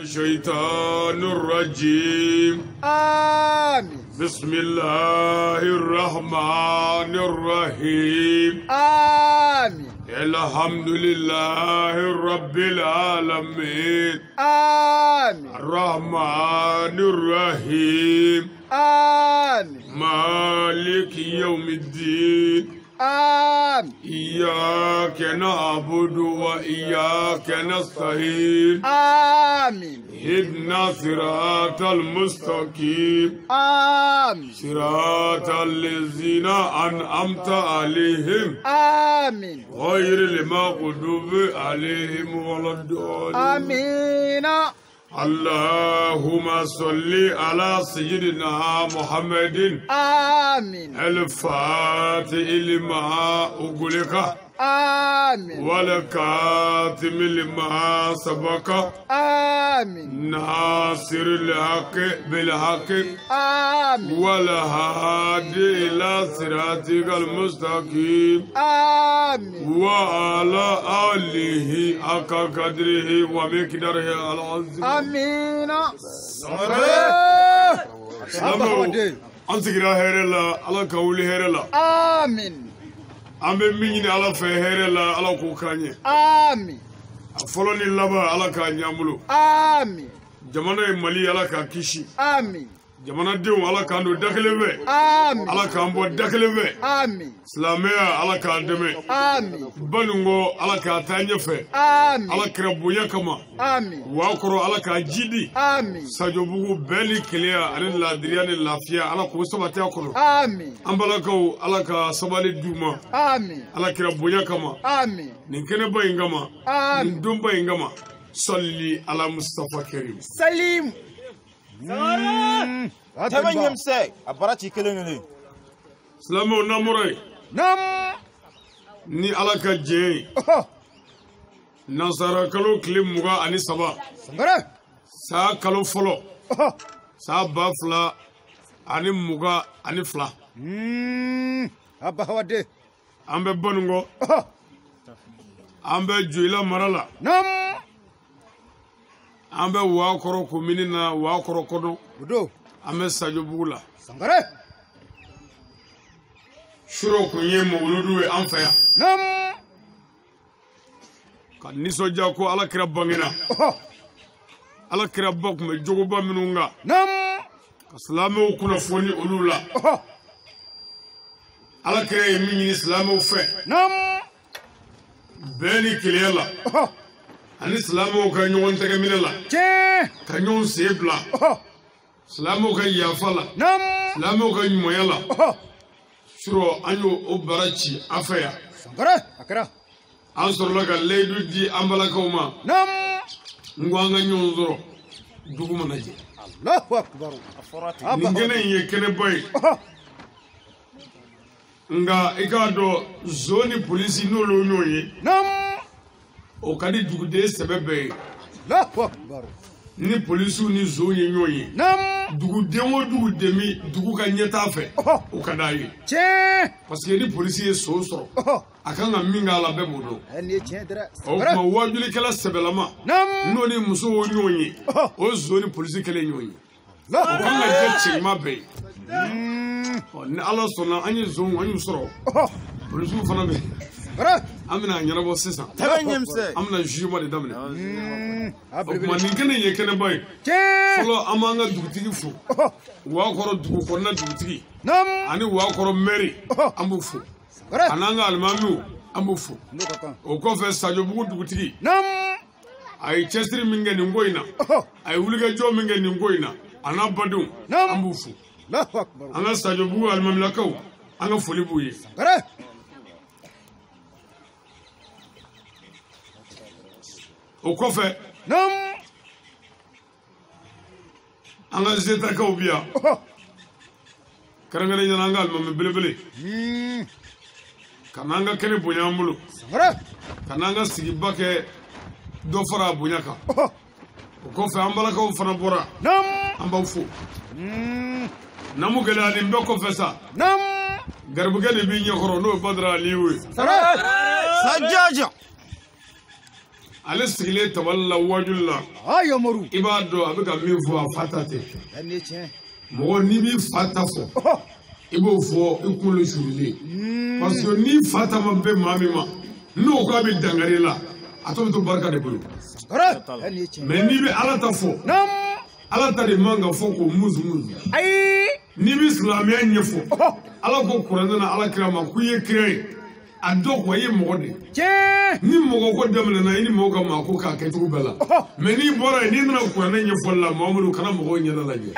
الشيطان الرجيم آمين بسم الله الرحمن الرحيم آمين الحمد لله رب العالمين آمين الرحمن الرحيم آمين مالك يوم الدين آمين إياك نعبد وإياك نستعين آمين اهدنا صراط المستقيم آمين صراط الذين أنعمت عليهم آمين غير المغضوب عليهم ولا الضالين آمين اللهم صل على سيدنا محمد آمين الفاتح لما اغلقه آمين والكاتم لما سبق آمين ناصر الحق بالحق آمين والهادي إلى صراطك المستقيم آمين وعلى آله حق قدره ومقدره العظيم آمين صلى الله عليه وسلم أنت كده هيرلا الله كولي هيرلا آمين an bɛ min ɲini ala fɛ hɛrɛ la ala k'o k'an ɲɛ ami a fɔlɔ ni laban ala k'a ɲ'an bolo ami jamana ye mali ala k'a kisi ami jamanadenw ala k'an don da kelen fɛ ala k'an bɔ da kelen fɛ silamɛya ala k'an dɛmɛ baninko ala k'a taa ɲɛfɛ ala kɛra bonya kama waa kɔrɔ ala k'a ji di sajobugu bɛɛ ni keleya ani ladiriya ni lafiya ala k'o sabati a kɔnɔ an balakaw ala ka sabali di u ma ala kɛra bonya kama nin kɛnɛba in kama nin donba in kama sali ala mustafa kerim salim. Salam. tɛbɛ nyɛm sɛ a bara ci kelen kelen silamɛw nam ni ala ka diɲɛ ye nansara kalo tile mugan ani saba saa kalo follow. saa ba fila ani mugan ani fila hmm, abahawaden an juila marala. Nam. kɔ an bɛ joyila mara la an na waakɔrɔ kɔdɔ an bɛ sajobugu la sangare suro kun ye mawuludu ye an fɛ yan ka nisɔndiya ko ala kira bangena ala kira ba tun bɛ jogoba minnu kan ka silamɛw kunnafoni olu la ala kira ye min ɲini silamɛw fɛ bɛɛ ni keleya la ani silamɛw ka ɲɔgɔn tɛgɛminɛ la ka ɲɔgɔn sen bila silamɛw ka yafa la silamɛw ka ɲumanya la surɔ an y'o o bara ci an fɛ yan an sɔrɔla ka layidu di an balakaw ma n ko an ka ɲɔgɔn sɔrɔ dugu mana jɛ nin kɛnɛ in ye kɛnɛba ye nka i k'a dɔn zo ni polisi n'olu y'o ye o ka di duguden sɛbɛ bɛɛ ye ni polisiw ni zow ye ɲɔgɔn ye duguden o duguden bɛ dugu ka ɲɛtaa fɛ o ka d'a ye parce que ni polisi ye so sɔrɔ a kan ka min k'a la bɛɛ b'o dɔn o tuma wajulikɛla sɛbɛlama n'o ni muso o ɲɔgɔn ye o zo ni polisi kelen ɲɔgɔn ye o kan ka kɛ cɛɲuman bɛɛ ye hmm. ni ala sɔnna an ye zow an y'u sɔrɔ polisiw fana bɛ an bɛna ɲɛnabɔ sisan an bɛna jugement de daminɛ ah, hmm. ah, o tuma nin kɛnɛ ye kɛnɛba ye fɔlɔ an b'an ka dugutigi fo oh. wakɔrɔ dugu kɔnɔna dugutigi ani wakɔrɔ mɛri oh. an b'u fo ani an ka alimamiw an b'u fo o kɔfɛ sajobugu dugutigi a ye cɛsiri min kɛ nin ko in na oh. a ye wulikɛjɔ min kɛ nin ko in na a n'a badenw an b'u fo an ka sajobugu alimamilakaw an ka foli b'u ye O kɔfɛ an ka zetakaw oh, oh. bi yan kɛrɛnkɛrɛn ɲɛna an ka alimami belebele hmm. ka n'an ka kɛnɛ bonya an bolo ka n'an ka sigiba kɛ dɔ fara bonya kan oh, o kɔfɛ an balakaw fana bɔra an b'aw fo hmm. namu gɛlɛya nin bɛɛ kɔfɛ sa garibukɛ nin b'i ɲɛkɔrɔ n'o ye badara aliyu ye sajaja ale sigilen tabali la wajuli la i b'a dɔn a bɛ ka min fɔ a fa ta tɛ mɔgɔ n'i b'i fa ta fɔ i b'o fɔ i kunkolo surulen hmm. parce que n'i fa ta ma bɛn maa min ma n'o k'a bɛ dankari la a to bɛ to barika de bolo mɛ n'i bɛ ala ta fɔ ala ta de man ka fɔ k'o muzumuzu n'i bɛ silamɛya ɲɛfɔ ala ko kuranɛ na ala kira ma k'i ye kira ye. a dɔw ye mɔgɔ de ye ni mɔgɔ ko daminɛna i ni mɔgɔ ka maa ko k'a kɛcogo bɛɛ la mɛ n'i bɔra yen n'i nana kuranɛ ɲɛfɔli la mamadu kana mɔgɔw ɲɛda lajɛ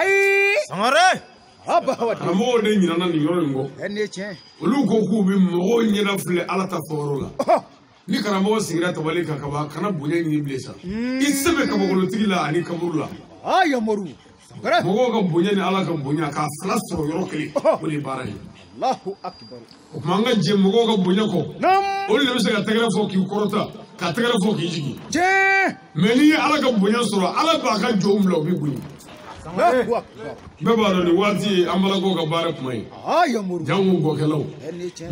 sangare karamɔgɔw de ɲinana nin yɔrɔ in kɔ olu ko k'u bɛ mɔgɔw ɲɛda filɛ ala ta fɔyɔrɔ la ni karamɔgɔ sigira tabali kan kaban kana bonya ɲini bilen sa hmm. i se bɛ kabakolotigi la ani kaburu la yamaru mɔgɔw ka bonya ni ala ka bonya k'a fila sɔrɔ yɔrɔ kelen o de baara ye Allahu akbar. O kuma an ka jɛ mɔgɔw ka bonya kɔ. Naamu. Olu de bɛ se ka tɛgɛrɛ fɔ k'i kɔrɔta ka tɛgɛrɛ fɔ k'i jigin. Tiɲɛ. Mɛ n'i ye Ala ka bonya sɔrɔ Ala b'a ka jɔnw bila u b'i bonya. Allahu akbar. Bɛɛ b'a dɔn nin waati ye an balakaw ka baara kuma ye. Aa yamuru. Jango gɔkɛlaw.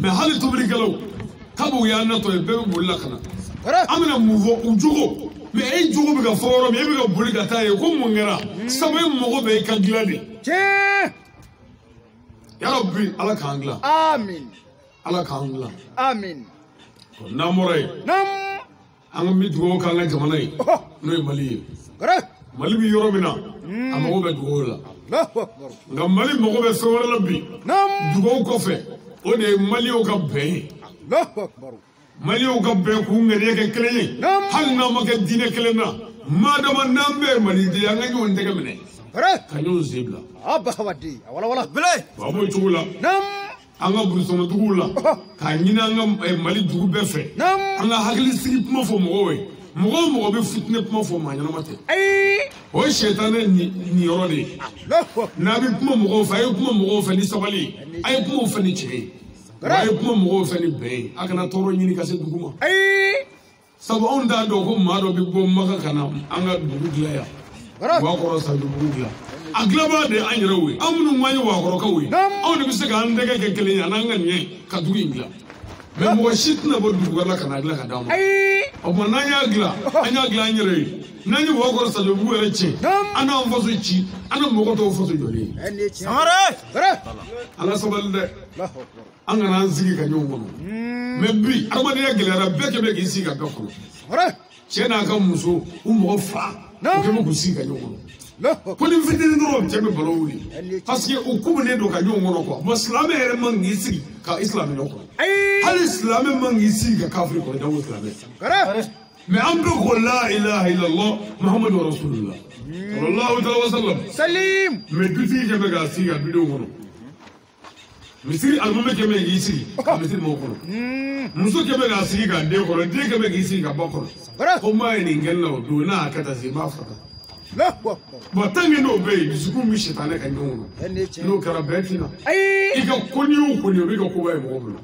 Mɛ hali tobilikɛlaw kab'u y'an natɔ ye bɛɛ bɛ boli la ka na. An bɛna mun fɔ u jogo mɛ e jogo bɛ ka fɔ yɔrɔ min e bɛ ka boli ka taa ye ko mun kɛra hmm. sabu e mago bɛ i ka dilan de. Tiɲɛ. yarabi ala k'an dilan amin ala k'an dilan amin n'an bɔra yen an ka bɛ dugawu k'an ka jamana ye n'o ye mali ye mali bɛ yɔrɔ min na hmm. a mago bɛ dugawu la nka mali mago bɛ fɛn wɛrɛ la bi dugawu kɔfɛ o de ye maliyɛw ka bɛn ye maliyɛw ka bɛn k'u ŋaniya kɛ kelen ye hali n'an ma kɛ diinɛ kelen na maadama n'an bɛɛ ye maliden ye an ka ɲɔgɔn tɛgɛ minɛ ka ɲɔgɔn sen bila a babadi a walawala bele wa b'o cogo la naamu an ka burusikɔnɔ duguw la oh, oh. k'a ɲini an ka eh, mali dugu bɛɛ fɛ an ka hakilisigi kuma fɔ mɔgɔw ye mɔgɔ o mɔgɔ bɛ fitinɛ kuma fɔ maa ɲɛnama tɛ o ye sɛtanɛ niyɔrɔ de ye n'a bɛ kuma mɔgɔw fɛ a ye kuma mɔgɔw fɛ ni sabali ye a ye kuma fɛ ni cɛ ye a ye kuma mɔgɔw fɛ ni bɛn ye a kana tɔɔrɔ ɲini ka se dugu ma sabu anw t'a dɔn ko maa dɔ bɛ bɔ maka ka na an ka dugu dilan yan wakɔrɔ san dugu a dilanbaa de an yɛrɛ ye an minnu ma ye wakɔrɔkaw ye anw de bɛ se k'an dɛgɛ kɛ kelen ye an n'an ka ɲɛ ka dugu in dilan mɛ mɔgɔ si tɛna bɔ dugu wɛrɛ la ka na dilan ka d'an ma o tuma n'an y'a dilan an y'a dilan an yɛrɛ ye n'an ye wakɔrɔ san yɛrɛ tiɲɛ an n'an faso ci an na mɔgɔ tɔw faso jɔlen ye samara ala sabali dɛ an kana an sigi ka ɲɔgɔn kɔnɔ mɛ hmm. bi adamadenya gɛlɛyara bɛɛ kɛ bɛ k'i sigi ka bɛɛ kɔnɔ cɛ n'a ka muso u mɔgɔ fa okemukusiika ɲɔgɔn kolifitini dɔrɔn cɛ bɛ balo wuli parce que o kumu ne don ka ɲɔgɔn kɔnɔ quoi bon silamɛ yɛrɛ man k'i sigi ka isilamɛ ɲɔgɔn kɔnɔ hali silamɛ man k'i sigi ka kafiri kɔnɔ jango silamɛ mais an bɛ ko la ilaha illallah muhamadu rasulillah sallallahu alaihi wa sallam salim mais dutigi kɛ bɛ k'a sigi ka dudenw kɔnɔ misiri alimami kɛmɛ k'i sigi ka misiri mɔgɔ kɔnɔ hmm. muso kɛmɛ k'a sigi ka den kɔnɔ den kɛmɛ k'i sigi ka ba kɔnɔ ko n b'a ye nin kɛ na o don n'a y'a kɛ tan se n b'a fɔ tan bɔn tan ke n'o bɛ yen dusukun bɛ sitanɛ ka ɲɔgɔn kɔnɔ n'o kɛra bɛɛ tina i ka ko n'i y'o kɔni o b'i ka koba ye mɔgɔ bolo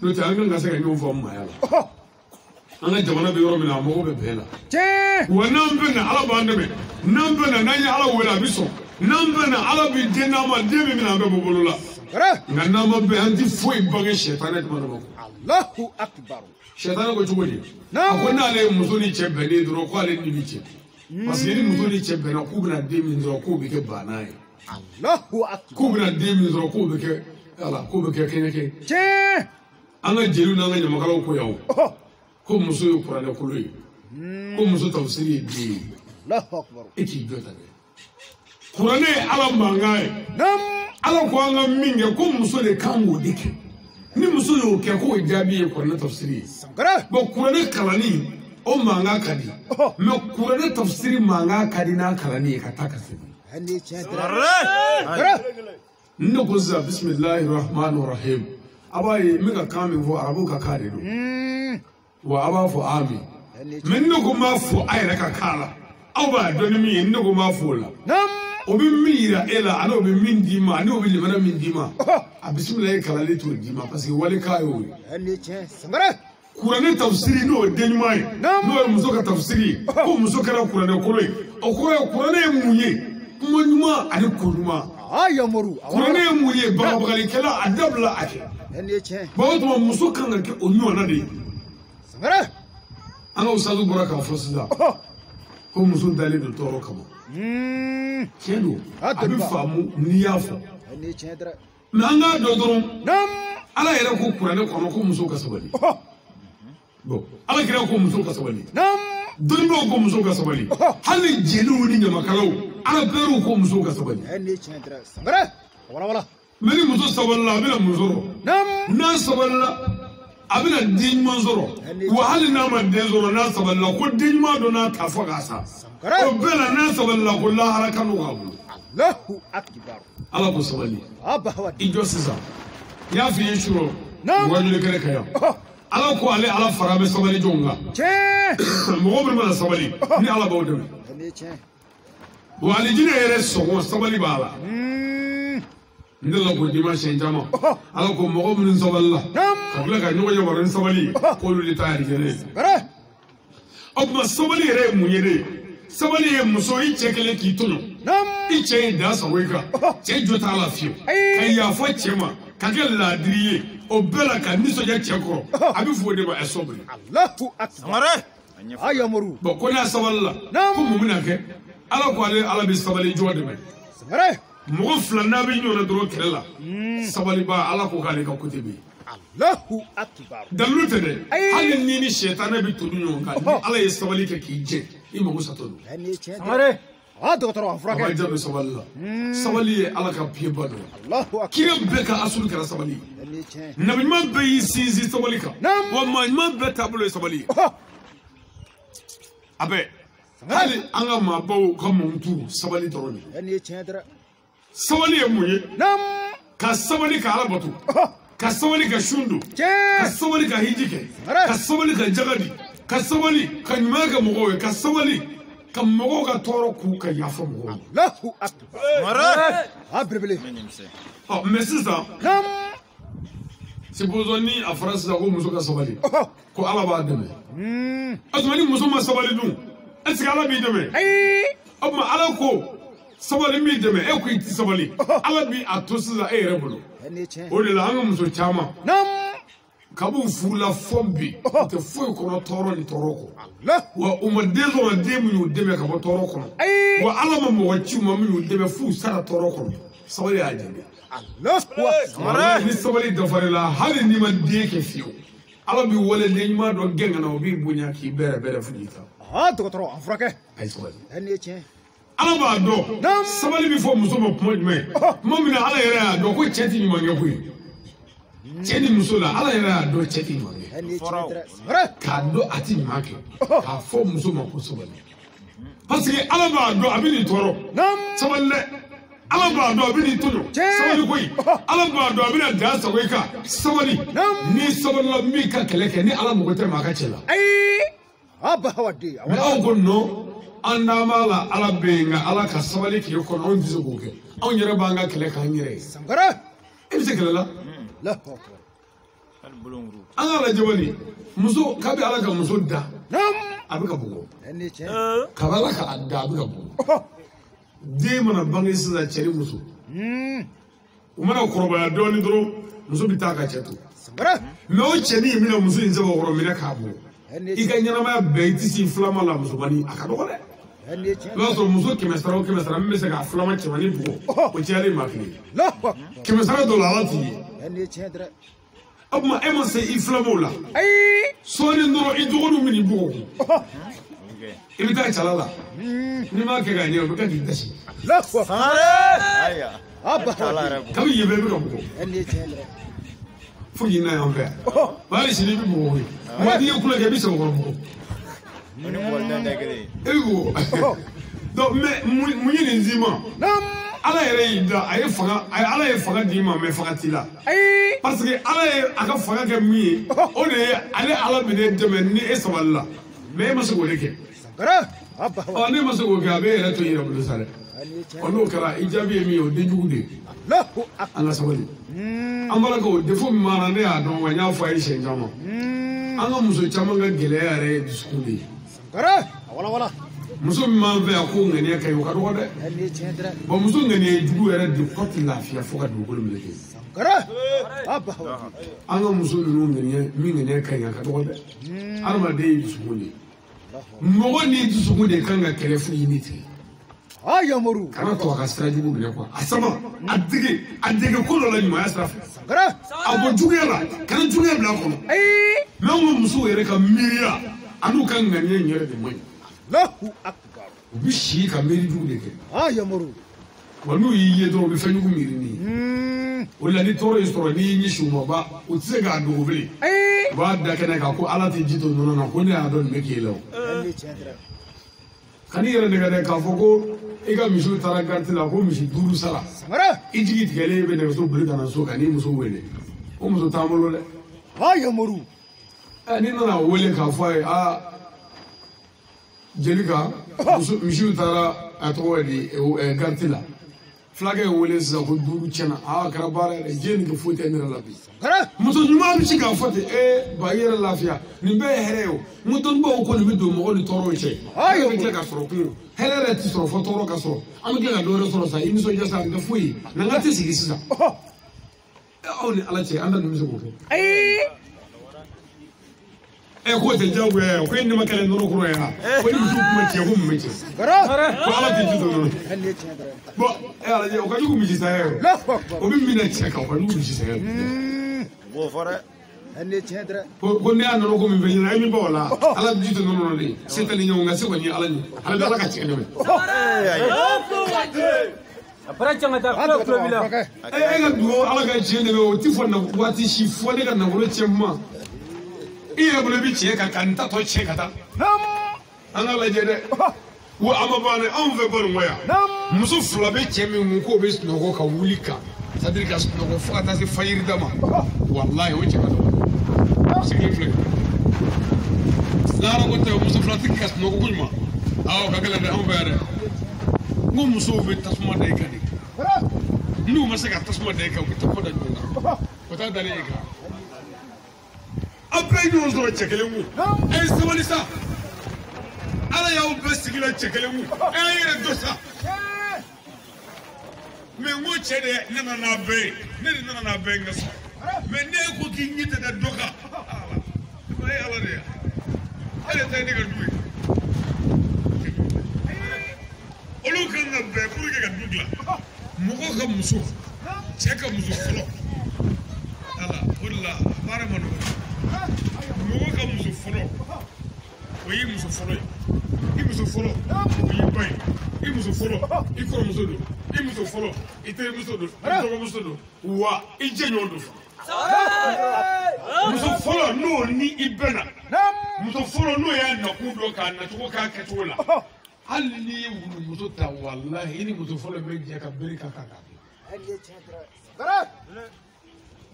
n'o tɛ an kan ka se ka ɲɔgɔn faamu maaya la an ka jamana bɛ yɔrɔ min na a mago bɛ bɛɛ la wa n'an bɛ na ala b'an dɛmɛ n'an bɛ na n'an ye ala wele a bɛ sɔn n'an bɛ na ala bɛ den d'an ma den min bɛ na an bɛ bɔ bolo la. Allahu Akbar. ma ko cogo di. a ko n'ale muso ni cɛ bɛnnen dɔrɔn k'ale ni bi cɛ. ni muso ni cɛ bɛnna k'u bɛna den min sɔrɔ k'o bɛ kɛ banna ye. k'o bɛ kɛ ala k'o bɛ kɛ kɛɲɛkɛ. tiɲɛ. an ka jeliw n'an ka ɲamakalaw ko yan ko muso ko muso tafsiri ala ala ko an ka min kɛ ko muso de kan k'o de kɛ ni muso y'o kɛ k'o jaabi ye kuranɛ tafsiri ye bɔn kuranɛ kalanni o mankan ka di mɛ kuranɛ tafsiri mankan ka di n'a kalanni ye ka taa ka segin ne ko sisan bisimilahi rahmani rahim a b'a ye n bɛ ka kan min fɔ arabu ka kan de don hmm. wa a b'a fɔ ami mɛ ne ko n b'a fɔ a yɛrɛ ka kan la aw b'a dɔn ni min ye ne ko n b'a fɔ o la. o bɛ min yira e la ani o min d'i ma ani o bɛ limana min d'i ma a ah, bisimila ye kalanden t'o d'i ma parce que wale k'a y'o ye. kuranɛ tafsiri n'o ye denɲuman ye n'o ye muso ka tafsiri ye ko muso kɛra kuranɛ kolo ye o kɔrɔ ye kuranɛ ye mun ye kuma ɲuman ani ko ɲuman. kuranɛ ye mun ye bagabagalikɛla a dabila a kɛ. bawo tuma muso kan ka kɛ o ɲɔgɔnna de ye. an ka usadu bɔra k'a fɔ sisan ko muso dalen don tɔɔrɔ kama. tiɲɛ don a bɛ faamu n'i y'a fɔ mɛ an k'a dɔn dɔrɔn ala yɛrɛ ko kuranɛ kɔnɔ ko muso ka sabali bon ala kira ko muso ka sabali dɔnnibaw ko muso ka sabali hali jeliw ni ɲamakalaw ala bɛɛr'u ko muso ka sabali mɛ ni muso sabalila a bɛna muso rɔ n'a sabalila abina diɲuman sɔrɔ wa hali n'a ma den sɔrɔ n'a sabalila ko denɲuman don n'a ta fɔ k'a sa o bɛɛ la n'a sabalila ko lahara ka nɔgɔ a bolo ala ko sabali i jɔ sisan i y'a f'i ye su rɔ wajuli kɛlɛ ka yan ala ko ale ala fara bɛ sabali jɔnw kan mɔgɔ minnu mana sabali ni ala b'aw dɛmɛ wa alijinɛ yɛrɛ sɔngɔ sabali b'a la. n delila k'o d'i ma siɲɛ ala ko mɔgɔ minnu sabalila ka tila ka ɲɔgɔn yamaru ni sabali k'olu de ta arijɛnɛ ye o tuma sabali yɛrɛ ye mun ye de sabali ye muso i cɛ kelen k'i tɔɲɔ i cɛ ye da sago i kan cɛ jo t'a la fiyewu ka yafa cɛ ma ka kɛ laadiri ye o bɛɛ oh, oh. e la ka nisɔndiya cɛ kɔrɔ a bɛ fɔ o de ma ɛsɔbiri. alahu akibaru a yamaru. bɔn ko n'a sabalila ko mun bɛna kɛ ala ko ale ala bɛ sabali jɔn dɛmɛ. mɔgɔ fila n'a bɛ ɲɔgɔn na dɔrɔn kɛlɛ la hmm. sabaliba ala ko k'ale ka kote bɛ yen alahu akibaru dalilu tɛ dɛ hali ni ni sɛtanɛ bɛ tunu ɲɔgɔn kan ni ala ye sabali kɛ k'i jɛ i mago satɔ don samare a dɔgɔtɔrɔ a furakɛ abajan bɛ sabali la hmm. sabali ye ala ka piyeba dɔ ye kira bɛɛ ka asulu kɛra sabali ye nabi ɲuman bɛɛ y'i sinsin sabali kan wa maa ɲuman bɛɛ taabolo ye sabali ye a bɛɛ hali an ka maabaw ka mɔmutu sabali dɔrɔn de sabali ye mun ye ka sabali ka ala bato ka sabali ka sun don ka sabali ka hiji kɛ ka sabali ka jagadi ka sabali ka ɲumanya kɛ mɔgɔw ye ka sabali ka mɔgɔw ka tɔɔrɔ k'u ka yafa mɔgɔw ye ɔ mɛ sisan sipozɔn ni a fɔra sisan ko muso ka sabali ko ala b'a dɛmɛ o hmm. tuma ni muso ma sabali dun ɛseke ala b'i dɛmɛ o tuma ala ko sabali e mi dɛmɛ e ko i ti sabali ala bi a to sisan e yɛrɛ bolo o de la an ka muso caman kab'u furula fɔ bi u tɛ foyi kɔnɔ tɔɔrɔ ni tɔɔrɔ kɔ wa u ma den sɔrɔ den min y'u dɛmɛ ka bɔ tɔɔrɔ kɔnɔ wa ala ma mɔgɔ ci u ma min y'u dɛmɛ f'u sara tɔɔrɔ kɔnɔ sabali y'a jaabi ni sabali dafarila hali n'i ma den kɛ fiyewu ala b'i waleden ɲuman dɔ gɛn ka na o b'i bonya k'i bɛrɛ bɛrɛ fo k'i dɔgɔtɔrɔ a furakɛ ayi sabali ala b'a dɔn sabali bɛ fɔ muso ma kuma jumɛn kuma min na ala yɛrɛ y'a dɔn ko cɛ tɛ ɲuman ko ye cɛ ni muso la ala yɛrɛ y'a dɔn cɛ tɛ ɲuman kɛ k'a dɔn a tɛ ɲuman kɛ k'a fɔ muso ma ko sabali parce ala b'a dɔn a bɛ nin tɔɔrɔ sabali dɛ ala b'a dɔn a bɛ n'i tɔɲɔ sabali koyi ala b'a dɔn a bɛna dan sago i kan sabali n'i sabalila min ka kɛlɛ kɛ ni ala mago tɛ maa ka cɛ la. mɛ aw ko nɔn. an da b'a la ala bɛ yen nka ala ka sabali k'i kɔnɔ anw tɛ se k'o kɛ anw yɛrɛ b'an ka kɛlɛ k'an yɛrɛ ye e bɛ se kɛlɛ la an ka lajɛ wali muso k'a bɛ ala ka muso da a bɛ ka bugɔ e k'a bɛ ala ka da a bɛ ka bugɔ den mana bange sisan cɛ ni muso hmm. u mana kɔrɔbaya dɔɔnin dɔrɔn muso bɛ taa ka cɛ to mɛ o cɛnin in bɛna muso in sɛbɛn o kɔrɔ minɛ k'a bugɔ e i ka ɲɛnamaya bɛɛ i tɛ s'i filanan la musomanin a ka dɔgɔ dɛ. i b'a sɔrɔ muso kɛmɛ sara o kɛmɛ sara min bɛ se k'a filaman cɛmanin bugɔ o cayalen maa kelen kɛmɛ sara dɔ la ala t'i ye o tuma e ma se i filamanw la sɔɔni dɔrɔn i dɔgɔninw bɛ n'i bugɔ i bɛ taa cɛla la hmm. n'i m'a kɛ k'a ɲɛ o bɛ kɛ k'i dɛsɛ kabi yen bɛɛ bɛ ka bugɔ fo k'i na yan fɛ wa hali sini i bɛ bugɔ o ye waati i ye kulonkɛ i bɛ sɛbɛkɔrɔ bugɔ. Oh. ayiwa donc mɛ mun ye nin d'i ma ala yɛrɛ y'i da a ye fanga a ye ala ye fanga d'i ma mɛ fanga t'i la parce que ala ye a ka fanga kɛ min ye oh. o de ye ale ala bɛ ne dɛmɛ ni e sabali la mɛ e ma se k'o de kɛ ɔ ne ma se k'o kɛ a bɛ e yɛrɛ to i yɛrɛ bolo sa dɛ ɔ n'o kɛra i jaabi ye min ye o denjugu de ye an ka sabali hmm. an balakaw defo min b'an na ne y'a dɔn wa n y'a fɔ a ye siɲɛ caman hmm. an ka muso caman ka gɛlɛya yɛrɛ ye dusukun de ye. muso min b'an fɛ yan ko ŋaniya ka ɲi o ka dɔgɔ dɛ bɔn muso ŋaniya ye dugu yɛrɛ de kɔ ti lafiya fo ka dugukolo minɛ kɛ an ka muso ninnu ŋaniya min ŋaniya ka ɲi a ka dɔgɔ dɛ hmm. adamaden ye dusukun de ye mɔgɔ ni dusukun de kan ka kɛlɛ fo i ni tigɛ yamaru kana to a ka sira jugu minɛ kuwa a sama a dege a dege ko dɔ la ɲumanya sira fɛ a bɔ juguya la kana juguya bila a kɔnɔ mɛ an ka musow yɛrɛ ka miiriya an'u ka ŋaniya in yɛrɛ de man ɲi u bɛ si ka miiri jugu de kɛ wa n'u y'i ye dɔrɔn u bɛ fɛn jugu miiri n'i ye o de la ni tɔɔrɔ y'i sɔrɔ n'i y'i ɲɛsin u ma b'a u tɛ se k'a dogo bilen u b'a da kɛnɛ kan ko ala tɛ ji to nɔnɔ na ko ne y'a dɔn nin bɛ k'e la o kan'i yɛrɛ nɛgɛ dɛ k'a fɔ ko i ka misiw taara gariti la ko misi duuru sara i jigi tigɛlen bɛ nɛgɛso boli ka na so ka n'i muso wele o muso t'an bolo dɛ. Eh, n'i nana wele k'a fɔ a ye aa ah. jelika muso misiw taara a tɔgɔ ye di eh, eh, gariti la fulakɛ ye wele sisan ko duuru tiɲɛna aa ah, kɛra baara yɛrɛ diɲɛ nin kɛ foyi tɛ ne yɛrɛ la bi muso ɲuman bɛ se k'a fɔ ten ee ba i yɛrɛ lafiya nin bɛɛ ye hɛrɛ ye o n ko dɔnnibaw kɔni bɛ don mɔgɔw ni tɔɔrɔw cɛ hɛrɛ bɛ tila ka sɔrɔ kunun hɛrɛ yɛrɛ tɛ sɔrɔ fɔ tɔɔrɔ ka sɔrɔ an bɛ tila ka dɔ wɛrɛ sɔrɔ sisan i nisɔndiya sisan a bɛ kɛ foyi ye nka n ka tɛ sigi sisan aw ni ala cɛ an da ninnu bɛ se k'o kɛ. e ko te jaw e ko indi makale no ko roya ko ni su kuma ce ko mece gara ko ala ti ji no bo e ala je o ka ju ko mi ji sa e o bi mi na ce ka ko ni mi ji sa e bo fara ne tiɲɛ dɛrɛ ko ne y'a nɔnɔ ko min fɛ ɲɛna a ye min bɔ o la ala ji tɛ nɔnɔ de se tɛ ni ɲɔgɔn kan se kɔni ye ala ni ala bɛ ala ka tiɲɛ dɛmɛ après canga ta ala kulo bila e ka dugawu ala ka tiɲɛ dɛmɛ o ti fɔ waati si fɔ ne ka nafolo cɛ ma i yɛrɛ bolo i bɛ tiɲɛ kan ka nin ta tɔ tiɲɛ ka taa an ka lajɛ dɛ wa a ma ban dɛ anw fɛ banikɔ yan muso fila bɛ cɛ min kun k'o bɛ sunɔgɔ ka wuli kan sadiri ka sunɔgɔ fo ka taa se fajirida ma walayi o cɛ ka dɔgɔ sigilen filɛ lahara ko tɛ muso fila tɛ ka sunɔgɔ kojugu awɔ ka gɛlɛn dɛ anw fɛ yan dɛ n ko musow bɛ tasuma da i kan de n'u ma se ka tasuma da i kan u bɛ tasuma da ɲɔgɔn kan o t'a dalen i kan. aw bɛɛ ɲɔgɔn sɔrɔ cɛ kelen kun a ye sabali sa ala y'aw bɛɛ sigi la cɛ kelen kun a y'a yɛrɛ dɔ sa mɛ n ko cɛ de ne nana n'a bɛɛ ye ne de nana n'a bɛɛ ye n ka sa mɛ ne ko k'i ɲɛ tɛ da dɔ kan ala ye ala de ye ale ta ye ne ka du ye olu kan ka bɛn pour que ka du dilan mɔgɔ ka muso cɛ ka muso fɔlɔ ala o de la baara ma nɔgɔn mɔgɔ ka muso fɔlɔ o y'i muso fɔlɔ ye i muso fɔlɔ o y'i ba ye i muso fɔlɔ i kɔrɔmuso don i muso fɔlɔ i terimuso don i dɔgɔmuso don wa i jɛɲɔgɔn don muso fɔlɔ n'o ni i bɛ na muso fɔlɔ n'o y'a nakun dɔn k'a nacogo k'a kɛcogo la hali n'i ye wulumuso ta walahi i ni muso fɔlɔ bɛ jɛ ka bere ka kan ka bila.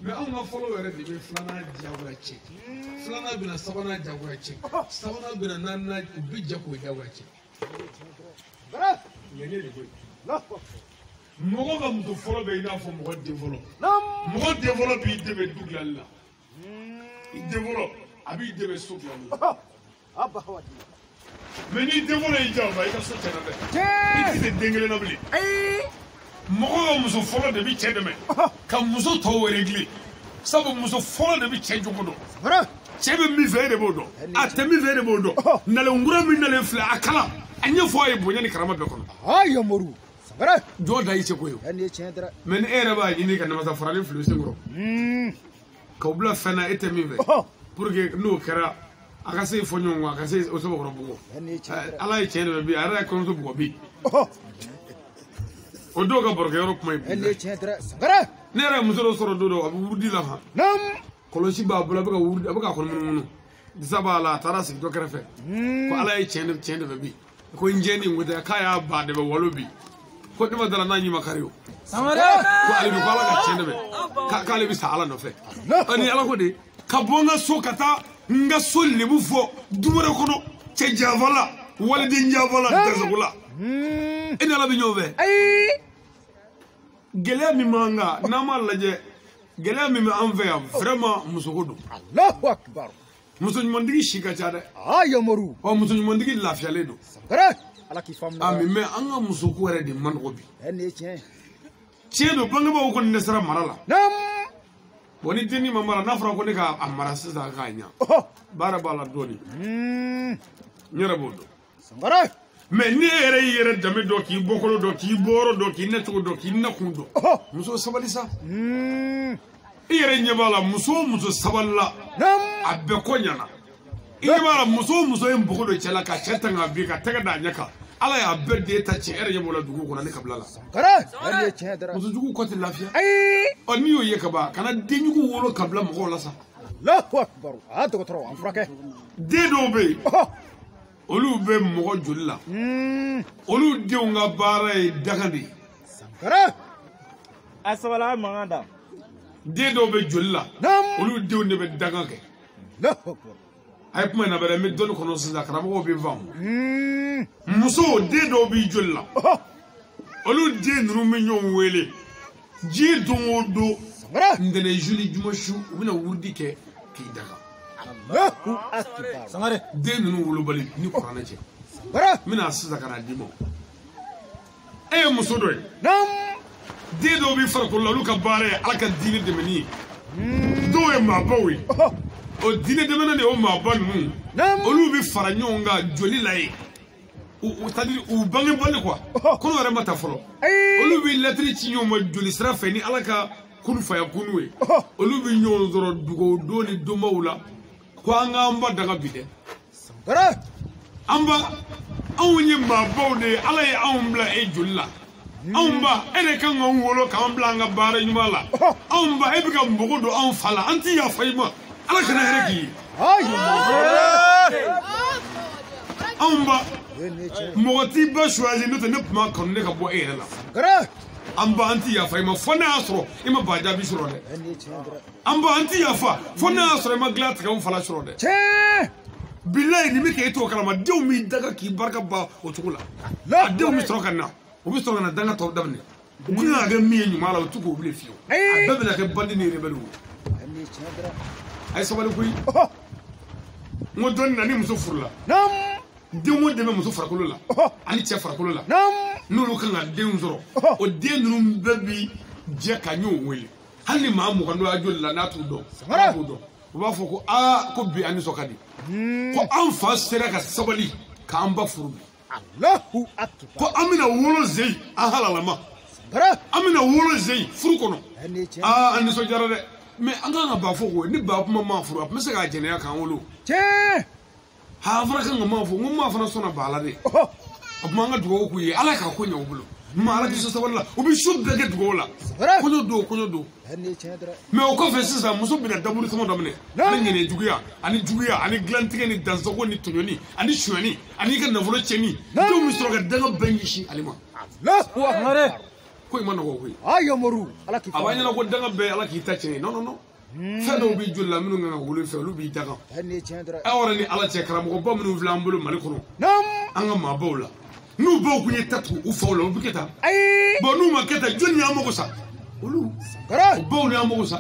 mɛ anw ka fɔlɔ yɛrɛ de bɛ filanan diyagoya cɛ filanan bɛna sabanan diyagoya cɛ sabanan bɛna naaninan u bɛ jɛ k'o diyagoya cɛ ɲɛɲɛ de ko mɔgɔ ka muso fɔlɔ bɛ i n'a fɔ mɔgɔ den fɔlɔ mɔgɔ den fɔlɔ b'i dɛmɛ du dilanli la i den fɔlɔ a b'i dɛmɛ so dilanli la mɛ n'i den fɔlɔ y'i diya o ma i ka so tiɲɛna dɛ i tɛ se den kelen na bilen. mɔgɔ muso fɔlɔ de bi cɛ dɛmɛ ka muso tɔw eregile sabu muso fɔlɔ de bi cɛ jogo dɔn cɛ bɛ min fɛ e de b'o dɔn a tɛ min fɛ e de b'o dɔn nalenkura min nalen filɛ a kala a ɲɛfɔ a ye bonya ni karama bɛɛ kɔnɔ yamoru jɔn da y'i seko ye mɛ ni e yɛrɛ b'a ɲini ka namasa farali fili senkɔrɔ k'aw bila fɛn na e tɛ min fɛ pour que n'o kɛra a ka se fɔ ɲɔgɔn kɔ a ka se o sɛbɛkɔrɔ bugɔ eh, ala ye tiɲɛ dɛmɛ bi a yɛrɛ ye kɔɲɔmuso bugɔ bi o don ka barokɛyɔrɔ kuma ye ne yɛrɛ muso dɔ sɔrɔ don dɔ a bɛ wurudi la kɔlɔsi b'a bolo a bɛ ka munumunu disa b'a la a taara sigi dɔ kɛrɛfɛ ko ala ye tiɲɛ de bi ko n k'a y'a ba de walo bi ko ne ma dala n'a ɲima o ko ale bi ko ala ka tiɲɛ de k'ale bi sa ala nɔfɛ ani ala ko de ka bɔ n ka so ka taa n ka so lebu fɔ kɔnɔ cɛ janfa la waliden janfa la la. Hmm. E i ni ya, ala bɛ ɲɔgɔn fɛ ayi gɛlɛya min b'an kan n'an m'a lajɛ gɛlɛya min bɛ an fɛ yan vraiment musoko don musu akibaru muso ɲumantigi si ka ca dɛ aa yamaru ɔ muso ɲumantigi lafiyalen don sɛbɛrɛ ala k'i faamu ami me an ka musoko man nɔgɔ bi ɛ nin ye tiɲɛ ye tiɲɛ don bangebaaw ne sera mara la naamu bon ni n'a fɔra ko ne k'a la mɛ ne yɛrɛ y'i yɛrɛ danbe dɔ k'i bɔkolo dɔ k'i bɔyɔrɔ dɔ k'i nacogo dɔ k'i nakun dɔ muso sabali sa hmm. i yɛrɛ ɲɛ b'a la muso o muso sabalila a bɛɛ ko ɲana i ɲɛ b'a la muso o muso ye npogo don cɛ la ka cɛ tanga bi ka tɛgɛ da a ɲɛ kan ala y'a bɛɛ den e ta tiɲɛ e yɛrɛ ɲɛ b'o la dugu kɔnɔ ne kabila la musojugu kɔ tɛ lafiya ɔ n'i y'o ye ka ban kana denjugu wolo kabila mɔgɔw la sa den dɔw bɛ yen olu bɛ mɔgɔ joli la hmm. olu denw ka baara ye daga de ye a sabala mankan da den dɔw bɛ joli la olu denw de bɛ daga kɛ a ye kuma in nabɛrɛ n bɛ dɔnni kɔnɔ sisan karamɔgɔw bɛ faamu hmm. musow den dɔw b'i joli la olu den ninnu bɛ ɲɔgɔn wele diɲɛ don o don ntɛnɛn zuni juma su u bɛna wurudi kɛ k'i daga Allahu akbar. Sangare. Den ninnu wolobali ni kuranɛ cɛ. Bara. N bɛna sisan ka n'a d'i ma. E ye muso dɔ ye. Naamu. Den dɔw b'i farikolo la olu ka baara ye ala ka diinɛ dɛmɛni ye. Hmm. Dɔw ye maabaw ye. O diinɛ dɛmɛni de y'o maaba ninnu. Naamu. Olu bɛ fara ɲɔgɔn kan joli la yen. c'est-à-dire u bange bali quoi kunu yɛrɛ ma ta fɔlɔ olu bɛ lɛtiri ci ɲɔgɔn ma joli sira fɛ ni ala ka kunufaya kunu ye olu bɛ ɲɔgɔn sɔrɔ dugawu don ni donbaw la ko hmm. an ka daga bi dɛ an ba anw ye maabaw e joli la anw ba e de kan k'anw wolo k'an la anw ba ka mbogo don anw fa la an ala kana hɛrɛ k'i ye anw ba ba suwazi n'o tɛ ne tun b'a kanu ne ka bɔ e an b'an ti yafa i ma fo n'a y'a sɔrɔ i ma bajaabi sɔrɔ dɛ an b'an ti yafa fo n'a y'a sɔrɔ i ma gilan tigɛw fana sɔrɔ dɛ bilayi nin bɛ k'e to o kalama denw b'i daga k'i barika ban o cogo la a denw bɛ sɔrɔ ka na u bɛ sɔrɔ ka na danga tɔw daminɛ u kun kan ka kɛ min ye ɲuman la o tɛ k'o bilen fiyewu a bɛɛ bɛ na kɛ bandi ni rebɛliw ye a ye sabali koyi n ko dɔɔnin na ni muso furula den o den bɛ muso farikolo la ani cɛ farikolo la n'olu kan ka den sɔrɔ o den ninnu bɛɛ bi jɛ ka ɲɔgɔn wele hali ni maa mugan dɔ y'a joli la n'a t'u dɔn n'a t'u dɔn u b'a fɔ ko aa ko bi an nisɔn ka di hmm. ko an fa sera ka sabali k'an ba furu bi ko an bɛna wolo zeyi an halalama an bɛna wolo zeyi furu kɔnɔ aa an nisɔndiyara dɛ mɛ an kan ka ba fɔ ko ni ba kuma ma furu a tun bɛ se k'a jɛnɛya k'an wolo ha fana kan ka ma fɔ n ko ma fana sɔnna ba la dɛ o tuma an ka dugawu k'u ye ala k'a ko ɲɛ u bolo ma ala kisɛ sabali la u bɛ su bɛɛ kɛ dugawu la kɔɲɔ don kɔɲɔ don mɛ o kɔfɛ sisan muso bɛna daburu sama daminɛ ani ŋɛnɛ juguya ani juguya ani dilantigɛ ni dansago ni tɔɲɔni ani suɲɛni ani i ka nafolo cɛni denw bɛ sɔrɔ ka danga bɛɛ ɲɛsin ale ma ko in ma nɔgɔ koyi a b'a ɲɛna ko danga bɛɛ ala k'i ta tiɲɛ ye nɔnɔnɔ Hmm. fɛn dɔw b'i joli la minnu kan ka wolo fɛ olu b'i daga aw yɛrɛ ni ala cɛ karamɔgɔba minnu filɛ an bolo mali kɔnɔ an ka maabaw la n'u baw tun ye tatugu u faw la u bɛ kɛ tan bɔn n'u ma kɛ tan jɔnni y'an mago sa olu baw ni y'an mago sa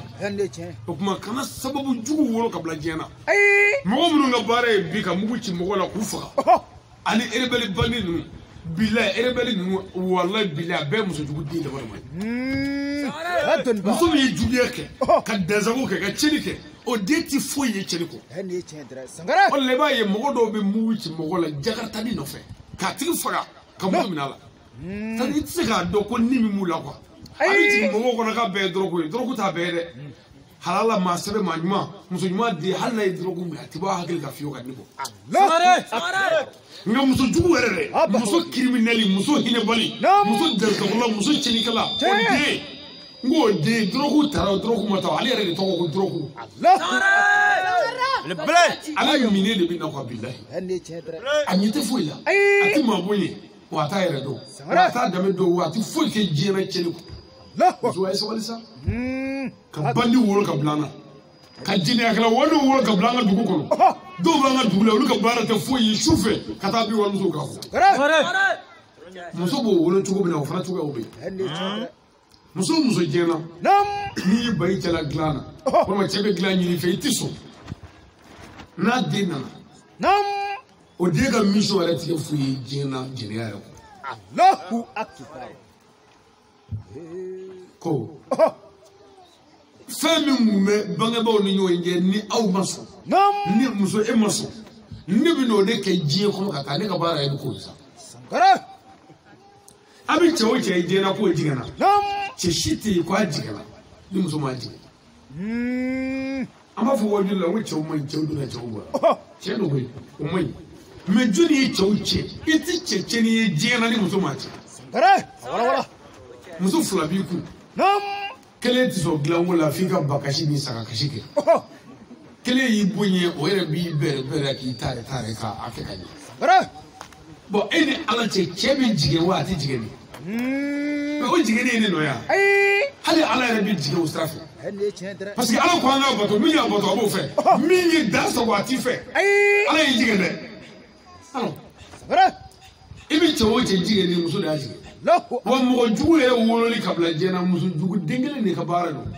o tuma kana sababu jugu wolo ka bila diɲɛ na mɔgɔ minnu ka baara ye bi ka mugu ci mɔgɔ la k'u faga ani erebɛli bandi ninnu bila erebɛli ninnu wala bila a bɛɛ musojugu den dama dama ye muso min eh, ye juguya kɛ ka dansago kɛ ka tiɲɛni kɛ o den tɛ foyi ye tiɲɛni kɔ o de la i b'a ye mɔgɔ dɔw bɛ mugu ci mɔgɔ la jakaritanin nɔfɛ k'a tigi faga ka mɔgɔ minɛ a la hmm. sani i tɛ se k'a dɔn ko ni min b'u la kuwa a bɛ jigin mɔgɔw kɔnɔ k'a bɛɛ ye dɔrɔgu ye dɔrɔgu t'a bɛɛ ye dɛ hmm. halala maa sɛbɛ maa ɲuman muso ɲuman de hali n'a ye dɔrɔn ko wuli a tɛ bɔ a hakili kan fiyewu ka ne bɔ. nka muso jugu yɛrɛ dɛ muso kiriminɛli muso hinɛbali muso jarikabɔla muso cɛnnikɛla o den n k'o den dɔrɔku taara o dɔrɔku ma taa ale yɛrɛ de tɔgɔ ko dɔrɔku. ala ye minɛ de bɛ na ka bila ye a ɲɛ tɛ foyi la a tɛ maa bɔ ye wa a t'a yɛrɛ dɔn wa a t'a danbe dɔn wa a tɛ foyi kɛ diɲɛ na cɛnni kɔ muso a ye sabali sa. ka bandi wolo ka bila an na ka jinɛyakɛla wali wolo ka bila an ka dugu kɔnɔ dɔw b'an ka dugu la olu ka baara tɛ foyi ye su fɛ ka taa bin walimusow kan fɔ muso b'o wolo cogo min na o fana cogoyaw bɛ yen muso o muso diɲɛna n'i y'i bari cɛla dilan na walima cɛ bɛ dilan ɲini fɛ i tɛ sɔn n'a den nana o den ka mission yɛrɛ tigɛ foyi ye diɲɛ jɛnɛya yɛrɛ kɔ. alahu akibaru. ko fɛn min tun bɛ bangebaaw ni ɲɔgɔn cɛ ni ni muso e ma sɔn ne de kɛ diɲɛ kɔnɔ ka taa ne ka baara yɛrɛ k'o sa a bɛ na k'o jiginna cɛ si tɛ yen ni muso m'a jigin hmm. an b'a fɔ wajibi la ko cɛw man ɲi cɛw donna cɛw bɔra cɛ ye cɛw cɛ i tɛ cɛ cɛnni ye diɲɛ ni muso m'a cɛ muso fila b'i kun kelen tɛ sɔn dilanko la f'i ka bakasi ni sagakasi kɛ kelen y'i bonya o yɛrɛ b'i bɛrɛ bɛrɛ k'i ta yɛrɛ ta yɛrɛ k'a kɛ ka ɲɛ bɔn e ni ala cɛ cɛ bɛ jigin wa a tɛ jigin de hmm. mɛ o jiginni ye ne nɔ yan hali ala yɛrɛ bɛ jigin o sira fɛ parce que ala ko an ka bato min y'a bato a b'o fɛ min ye da sago a t'i fɛ ala y'i jigin dɛ i bɛ cɛ o cɛ jigin ni muso de y'a jigin. wa mɔgɔ jugu yɛrɛ wololi ka bila diɲɛ na muso jugu den kelen de ka baara don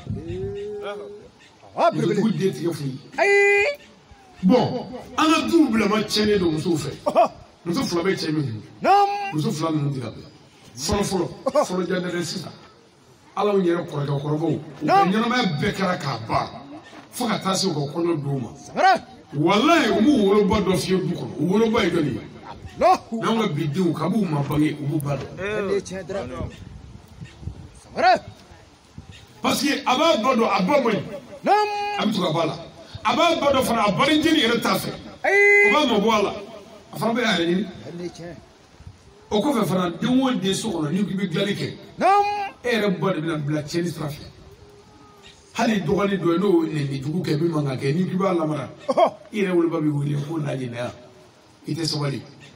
ah, muso jugu den tigɛ fu ye bɔn an ka duw bilama tiɲɛnen don musow fɛ muso fila bɛ cɛ min kun muso fila ninnu tɛ ka bila fɔlɔfɔlɔ fɔlɔjan dɛrɛ sisan ala yɛrɛ kɔrɔkɛ kɔrɔbaw u ka ɲɛnamaya bɛɛ kɛra k'a ban fo ka taa se u ka kɔɲɔ don ma walayi u b'u woloba dɔ fiyɛ du kɔnɔ u woloba ye jɔnni ye nanga biddi ukabuuma bange ububala parce que a b'a dɔ dɔn a dɔ ka bɔ a la fana a baden jeli yɛrɛ t'a fɛ o b'a mabɔ a la o kɔfɛ fana den o so kɔnɔ n'i ko i bɛ dilanli kɛ e bila tiɲɛni sira hali dɔgɔnin dɔ n'o ye nin jugu kɛ min n'i ko i b'a lamara i yɛrɛ woloba bɛ wuli ko na ɲinɛ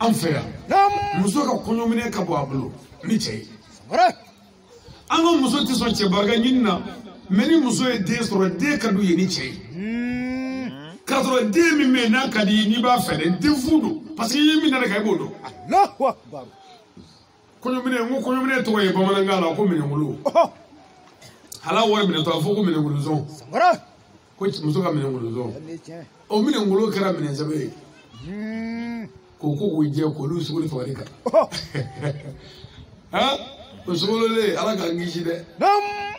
an fɛ yan muso ka kɔɲɔminɛ ka bɔ a bolo ni cɛ ye an ka muso tɛ sɔn cɛ barika ɲini na mɛ ni muso ye den sɔrɔ den ka d'u ye ni cɛ ye hmm. k'a sɔrɔ den min bɛ yen n'a ka d'i ye n'i b'a fɛ dɛ den fu don parce que i ye min nana kan i b'o dɔn kɔɲɔminɛ n ko kɔɲɔminɛ tɔgɔ ye bamanankan la ko minɛnwolo hala wari minɛtɔ a fɔ ko minɛnwolozɔn ko muso ka minɛnwolozɔn o minɛnwolo kɛra minɛnsɛbɛ ye. Hmm. kókó wo jẹ kò ló sogolo fanga de kan o sogolo le ala k'an kisi dɛ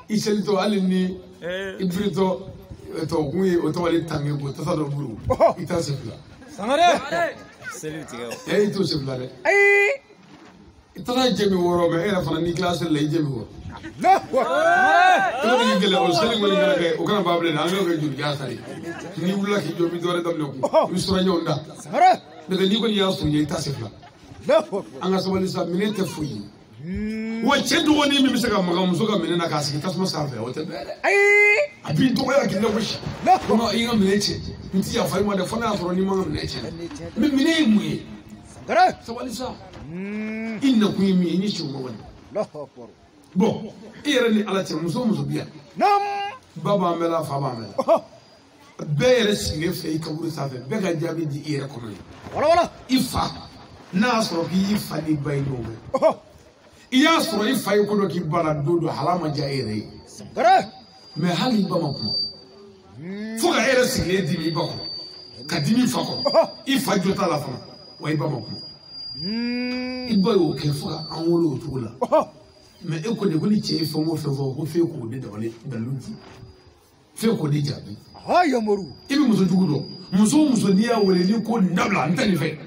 i selitɔ hali ni eh. i biritɔ tɔkun ye o tɔgɔ de tange ko tasa dɔ bolo i t'a se fila. sangare seli tigɛ o. ɛ eh, i t'o se fila dɛ. ayi. i taara jɛ min wɔɔrɔ mɛ e eh, yɛrɛ fana n'i tilala seli la i jɛ min wɔɔrɔ. Tóbi gɛlɛ o seli kɔni kɛra kɛ o kana ban bilen na an y'o kɛ joli gansan ye n'i wulila k'i jɔ n bɛ dɔwɛrɛ daminɛ o kun i bɛ sɔrɔ ɲɔgɔn da n'o tɛ n'i kɔni y'a f'u ye i t'a se fila an ka sabali sa minɛ tɛ hmm. wa cɛ dɔgɔnin min bɛ maga muso mene na kasi sigi tasuma sanfɛ o tɛ bɛɛ dɛ Abi b'i dɔgɔya k'i lagosi kɔnɔ i ka minɛ cɛ n ti yafa i y'a sɔrɔ n'i ma ka minɛ cɛ mɛ minɛ ye mun ye sa i nakun ye min ye i ni cɛw ma wale ni ala cɛ muso muso bi fa bɛɛ yɛrɛ sigilen fɛ i ka wuli sanfɛ bɛɛ ka jaabi di i yɛrɛ kɔnɔ ye walawala i fa n'a y'a sɔrɔ k'i y'i fa n'i ba ye dɔw bɛ i y'a sɔrɔ i fa ye ko dɔ k'i ba la don dɔ hal'a ma diya e yɛrɛ ye mɛ hali i ba ma kuma hmm. fo ka e yɛrɛ sigilen dimi i ba kɔrɔ ka dimi i fa kɔrɔ i fa jo t'a la fana wa i ba ma kuma hmm. i ba y'o kɛ fo ka an wolo o cogo la mɛ e kɔni ko ni cɛ ye fɛn o fɛn fɔ ko f'e k'o de dabali dalilu di. fɛn ko de jaabi. ɔ yamaru. i bɛ muso jugu dɔn muso o muso n'i y'a wele ni ko nin dabila n tɛ nin fɛ.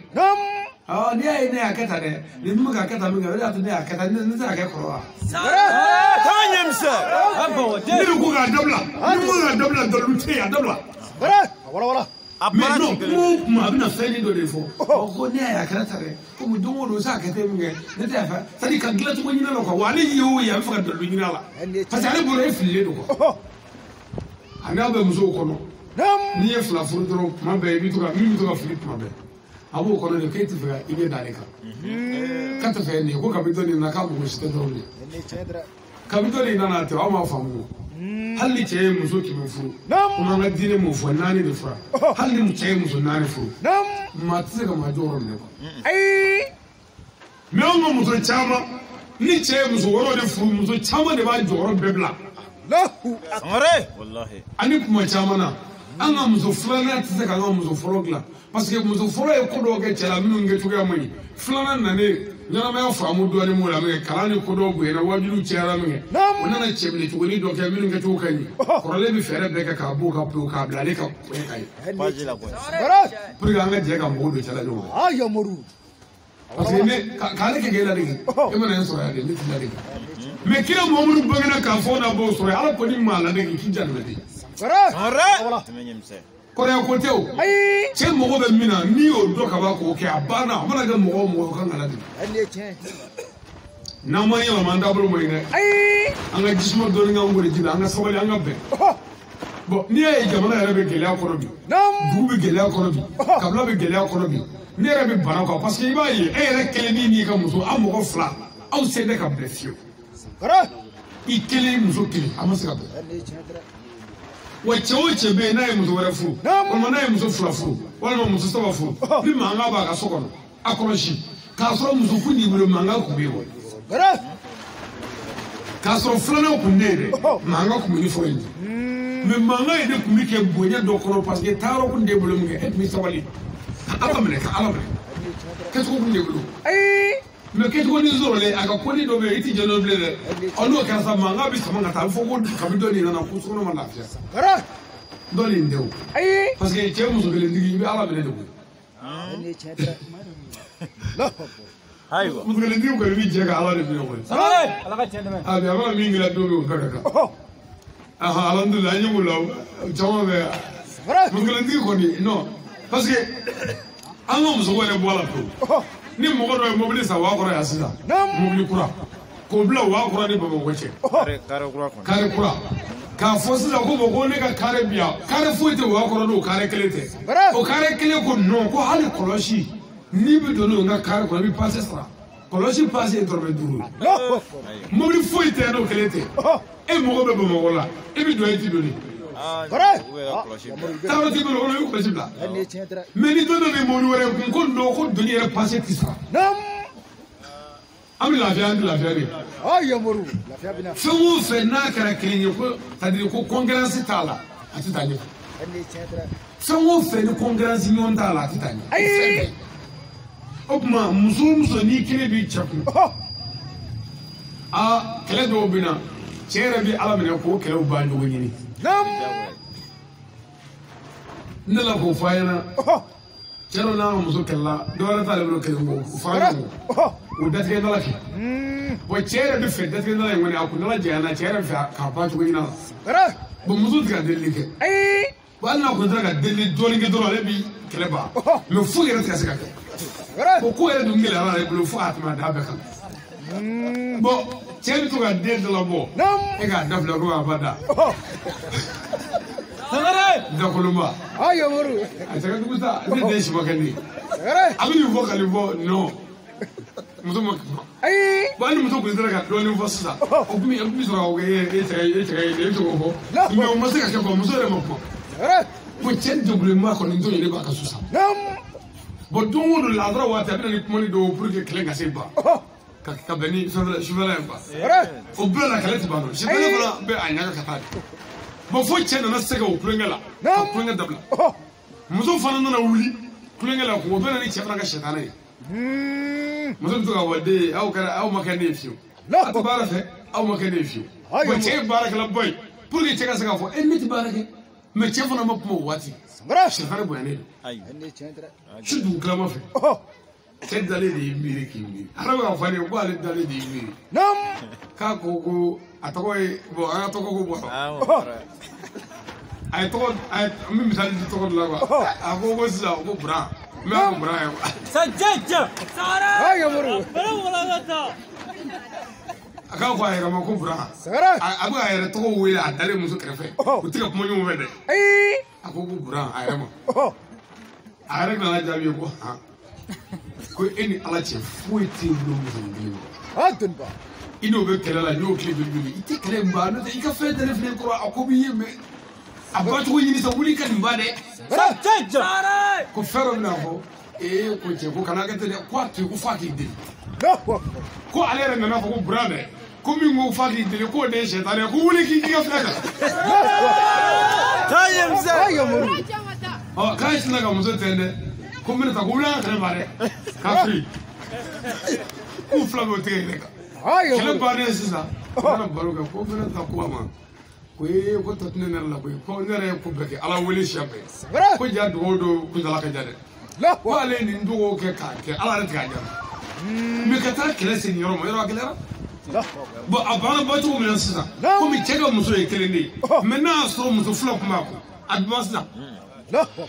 ɔ n'i y'a ye ne y'a kɛ tan dɛ nin min bɛ ka kɛ tan min kɛ o de y'a to ne y'a kɛ tan ne tɛ na kɛ kɔrɔ wa. k'a ɲɛ misɛn. ne de ko k'a dabila ah, ni ko k'a dabila dɔlɔlu tɛ yen a dabila. a walawala. a baara ti kelen mɛ n'o kuma a bɛna fɛn dɔ de fɔ. Oh. ɔ ko ne y'a kɛ tan dɛ komi don o don sa kɛ ten min kɛ ne tɛ y'a sadi ka dilancogo ɲin'a la wa ale ye o ye a bɛ fɛ ka dɔlɔlu ɲin'a la parce que ale bolo e fililen don n'a bɛ musow kɔnɔ n'i ye fila furu dɔrɔn tuma bɛɛ i bɛ to ka min bɛ to ka fili tuma bɛɛ a b'o kɔnɔ de k'e tɛ fɛ ka i bɛ da ale kan k'a tɛ fɛ nin ye ko kabi dɔ nin na k'a mɔgɔ si tɛ dɔrɔn de kabi dɔ nin nana ten aw m'a faamu o hali ni cɛ ye muso kɛmɛ furu o n'an ka diinɛ m'o fɔ naani de fura hali ni cɛ ye muso naani furu maa tɛ se ka maa jɔyɔrɔ minɛ kuwa ayi mɛ anw ka muso caman ni cɛ ye muso wɔɔrɔ de furu muso caman de b'a jɔyɔrɔ bɛɛ bila. sangare ani kuma caman na an ka muso filanan tɛ se ka an ka muso fɔlɔ dilan parce que muso fɔlɔ ye ko dɔw kɛ cɛ la minnu kɛ cogoya man ɲi filanan nanen ɲɛnamaya faamu dɔɔni b'o la min kɛ kalan ni ko dɔw bonyana wajibiw cayara min kɛ o nana cɛ minɛ cogo ni dɔ kɛ minnu kɛ cogo ka ɲi kɔrɔlen bɛ fɛɛrɛ bɛɛ kɛ k'a b'o ka pewu k'a bila ale ka kɔɲɔ ka ye pour que an ka jɛ ka mɔgɔw don cɛla ɲɔgɔn fɛ. parce que ne k'ale kɛ k'e ladege oh. e mana n sɔrɔ yan de ne t'i ladege mɛ kira mɔgɔ minnu bangena k'a fɔ n'a b'o sɔrɔ ala kɔni maa ladege k'i janto de. Ah, kɔrɔya ko tɛ o cɛ mago bɛ min na n'i y'o dɔn ka ban k'o kɛ a banna a mana kɛ mɔgɔ o mɔgɔ o kan ka ladege. n'an ma yɛlɛma an taabolo ma ɲi dɛ an ka jisuma dɔɔni k'an wele ji la an ka sabali an ka bɛn. Oh. bɔn n'i y'a ye jamana yɛrɛ bɛ gɛlɛya kɔnɔ bi dugu bɛ gɛlɛya kɔnɔ bi oh. kabila bɛ gɛlɛya kɔnɔ bi. ne yɛrɛ bɛ bana kan parce que i b'a ye e yɛrɛ kelen ni n'i ka muso aw mɔgɔ fila aw se tɛ ka bɛn fiyewu i kelen muso kelen a ma se ka bɛn wa cɛ o cɛ bɛ yen n'a ye muso wɛrɛ furu walima n'a ye muso fila furu walima muso saba furu ni mankan b'a ka so kɔnɔ a kɔlɔsi k'a sɔrɔ muso kun t'i bolo mankan kun bɛ yen wa k'a sɔrɔ filanan kun tɛ yen dɛ mankan kun bɛ ni fɔlɔ in de hmm. mɛ mankan yɛrɛ kun bɛ kɛ bonya dɔ kɔnɔ parce que taayɔrɔ kun t'e bolo min kɛ e tun bɛ sabali. a a a minɛ ka ala m i n kɛcogo kun de bolo mɛ kɛcogo ni s ɔ r l e a ka kɔni dɔ b e i tɛ jɛn o b l e n dɛ n'o k a sa m a n k a bɛ sama ka t a fɔ ko kabi dɔ nin a ko s o n ɔ ma lafiya sa dɔ nin tɛ o parce que cɛ muso kelen tigi bɛ ala m i n de koyi ayiwa muso kelen t i g kɔni bɛ jɛ ka ala de minɛ koyi ala ka cɛ dɛmɛ a bɛ a m a min kɛra don i ka k a a h a a l a m d u l a n y u la c a m a bɛ muso kelen t i g kɔni n o parce que an ka muso yɛrɛ bɔ a la pewu ni mɔgɔ dɔ ye mobili san waa kɔrɔ yan sisan mobili kura k'o bila waa kura ni bamakɔ cɛ kare kura k'a fɔ sisan ko bɔn ko ne ka kare bi yan kare foyi tɛ waa kɔrɔ n'o kare kelen tɛ o kare kelen ko nɔn ko hali kɔlɔsi n'i bɛ don n'o n ka kare kɔnɔ i bɛ paase sara kɔlɔsi paase ye dɔrɔmɛ duuru ye mobili foyi tɛ yan n'o kelen tɛ e mago bɛ bamakɔ la e bɛ don e ti doni. taara tigi bɛ kɔnɔ i kun bɛ bila mɛ ni don dɔ bɛ mɔbili wɛrɛ kun ko ndo ko doni yɛrɛ pase na fɛn o fɛn n'a la a tɛ taa ɲɛfɛ fɛn o la a tɛ taa ɲɛfɛ ayi o tuma muso o muso n'i kelen b'i ala minɛ k'o kɛlɛw ban jogo Nam. Ne la k'o fɔ a ɲɛna. Cɛ dɔ n'a muso kɛlɛla dɔ wɛrɛ t'ale bolo kelen bɔ o fa ye o datigɛ dala kɛ. Wa cɛ yɛrɛ bɛ fɛ datigɛ dala in kɔni a kun dala janya na cɛ yɛrɛ bɛ fɛ k'a ban cogo ɲina la. Bon muso tɛ ka delili kɛ. Ayi. Wa hali n'a kun sera ka delili dɔɔni kɛ dɔrɔn ale bi kɛlɛ ban. Mɛ fu yɛrɛ tɛ ka se ka kɛ. O ko yɛrɛ dun gɛlɛyara ale bolo fo a tɛmɛ a da bɛɛ kan. Mm. Bɔn cɛ bɛ to ka den dɔ labɔ e k'a dabila ko abada dakolonba a cɛ ka jugu sa ne den si ma kɛ ne ye a bɛ nin fɔ ka nin fɔ non muso ma kuma bon ni muso kun sera ka dɔɔnin fɔ sisan o kun bɛ sɔrɔ ka kɛ e cɛ e cɛ ye e bɛ se k'o fɔ mɛ o ma se ka kɛ kuwa muso yɛrɛ ma kuma ko cɛ degulen b'a kɔni to yɛrɛ b'a ka so sa bon don o don lansara waati a bɛ na ni kumani dɔw pour que kɛlɛ ka se ban ka bɛn ni sufɛla ye kuwa o bɛɛ la k'ale ti ban dɔn sufɛla fana bɛ a ɲaga ka taa de bɔn fo cɛ nana sɛgɛ o kulonkɛ la ka kulonkɛ dabila muso fana nana wuli kulonkɛ la k'o bɛɛ na ni cɛ fana ka sɛtanɛ ye muso bɛ to ka fɔ den aw kɛra aw ma kɛ ne ye fiyewu a tɛ baara fɛ aw ma kɛ ne ye fiyewu bɔn cɛ ye baarakɛla bɔ ye pour que cɛ ka se k'a fɔ e ne ti baara kɛ mɛ cɛ fana ma kuma o waati sɛtanɛ bonyalen don su dugukilama fɛ cɛ dalen de ye miiri k'i miiri ala bɛ ka fɔ ne ye ko ale dalen de ye miiri k'a ko ko a tɔgɔ ye bɔn an ka tɔgɔ ko bɔra a ye tɔgɔ a ye n bɛ misali di tɔgɔ dɔ la kuwa a ko ko sisan ko buran n bɛ ko buran ye kuwa. sanjɛnjɛ sagara bala wala ka taa. a k'a fɔ a yɛrɛ ma ko buran sagara a bɛ k'a yɛrɛ tɔgɔ wele a dalen muso kɛrɛfɛ u tɛ ka kuma ɲɔgɔn fɛ dɛ a ko ko buran a yɛrɛ ma a yɛrɛ nana jaabi ye ko han. ko e ni ala cɛ foyi tɛ yen n'o muso kelen kɔ. i n'o bɛ kɛlɛ la n'o tile bɛ wuli i tɛ kɛlɛ in ban n'o tɛ i ka fɛn tɛ ne fana kɔrɔ a ko b'i ye mɛ a bacogo ɲini sa wuli ka nin ba dɛ. tɛ jɔ. ko fɛn dɔ bɛna fɔ ee ko cɛ ko kana kɛ ten dɛ ko a to yen ko f'a k'i deli. ko ale yɛrɛ nana fɔ ko bura dɛ ko min ko f'a k'i deli k'o de ye sɛtan ye ko wuli k'i ka fɛn kan. taa yen misɛn. ɔ k'a ye sinna ka muso tɛn Combien de temps Combien de temps Combien de Kafiri. K'u fila bɛ o tigɛ yɛrɛ kan. Kɛlɛ bannen sisan. N nana baro kɛ ko fana ta kuma ma. Ko ee ko tɔ tɛ ne yɛrɛ la koyi. Ko ne yɛrɛ ye ko bɛɛ kɛ ala wele siɲɛ bɛɛ. Ko ja dugawu don kuntala ka ja dɛ. Ko ale ye nin dugawu kɛ k'a kɛ ala yɛrɛ tɛ k'a ja. Mɛ ka taa kɛlɛ segin yɔrɔ a Bon a banna bɔcogo min na sisan. Komi cɛ ka muso ye kelen de ye. Mɛ n'a y'a sɔrɔ muso fila tun b'a kun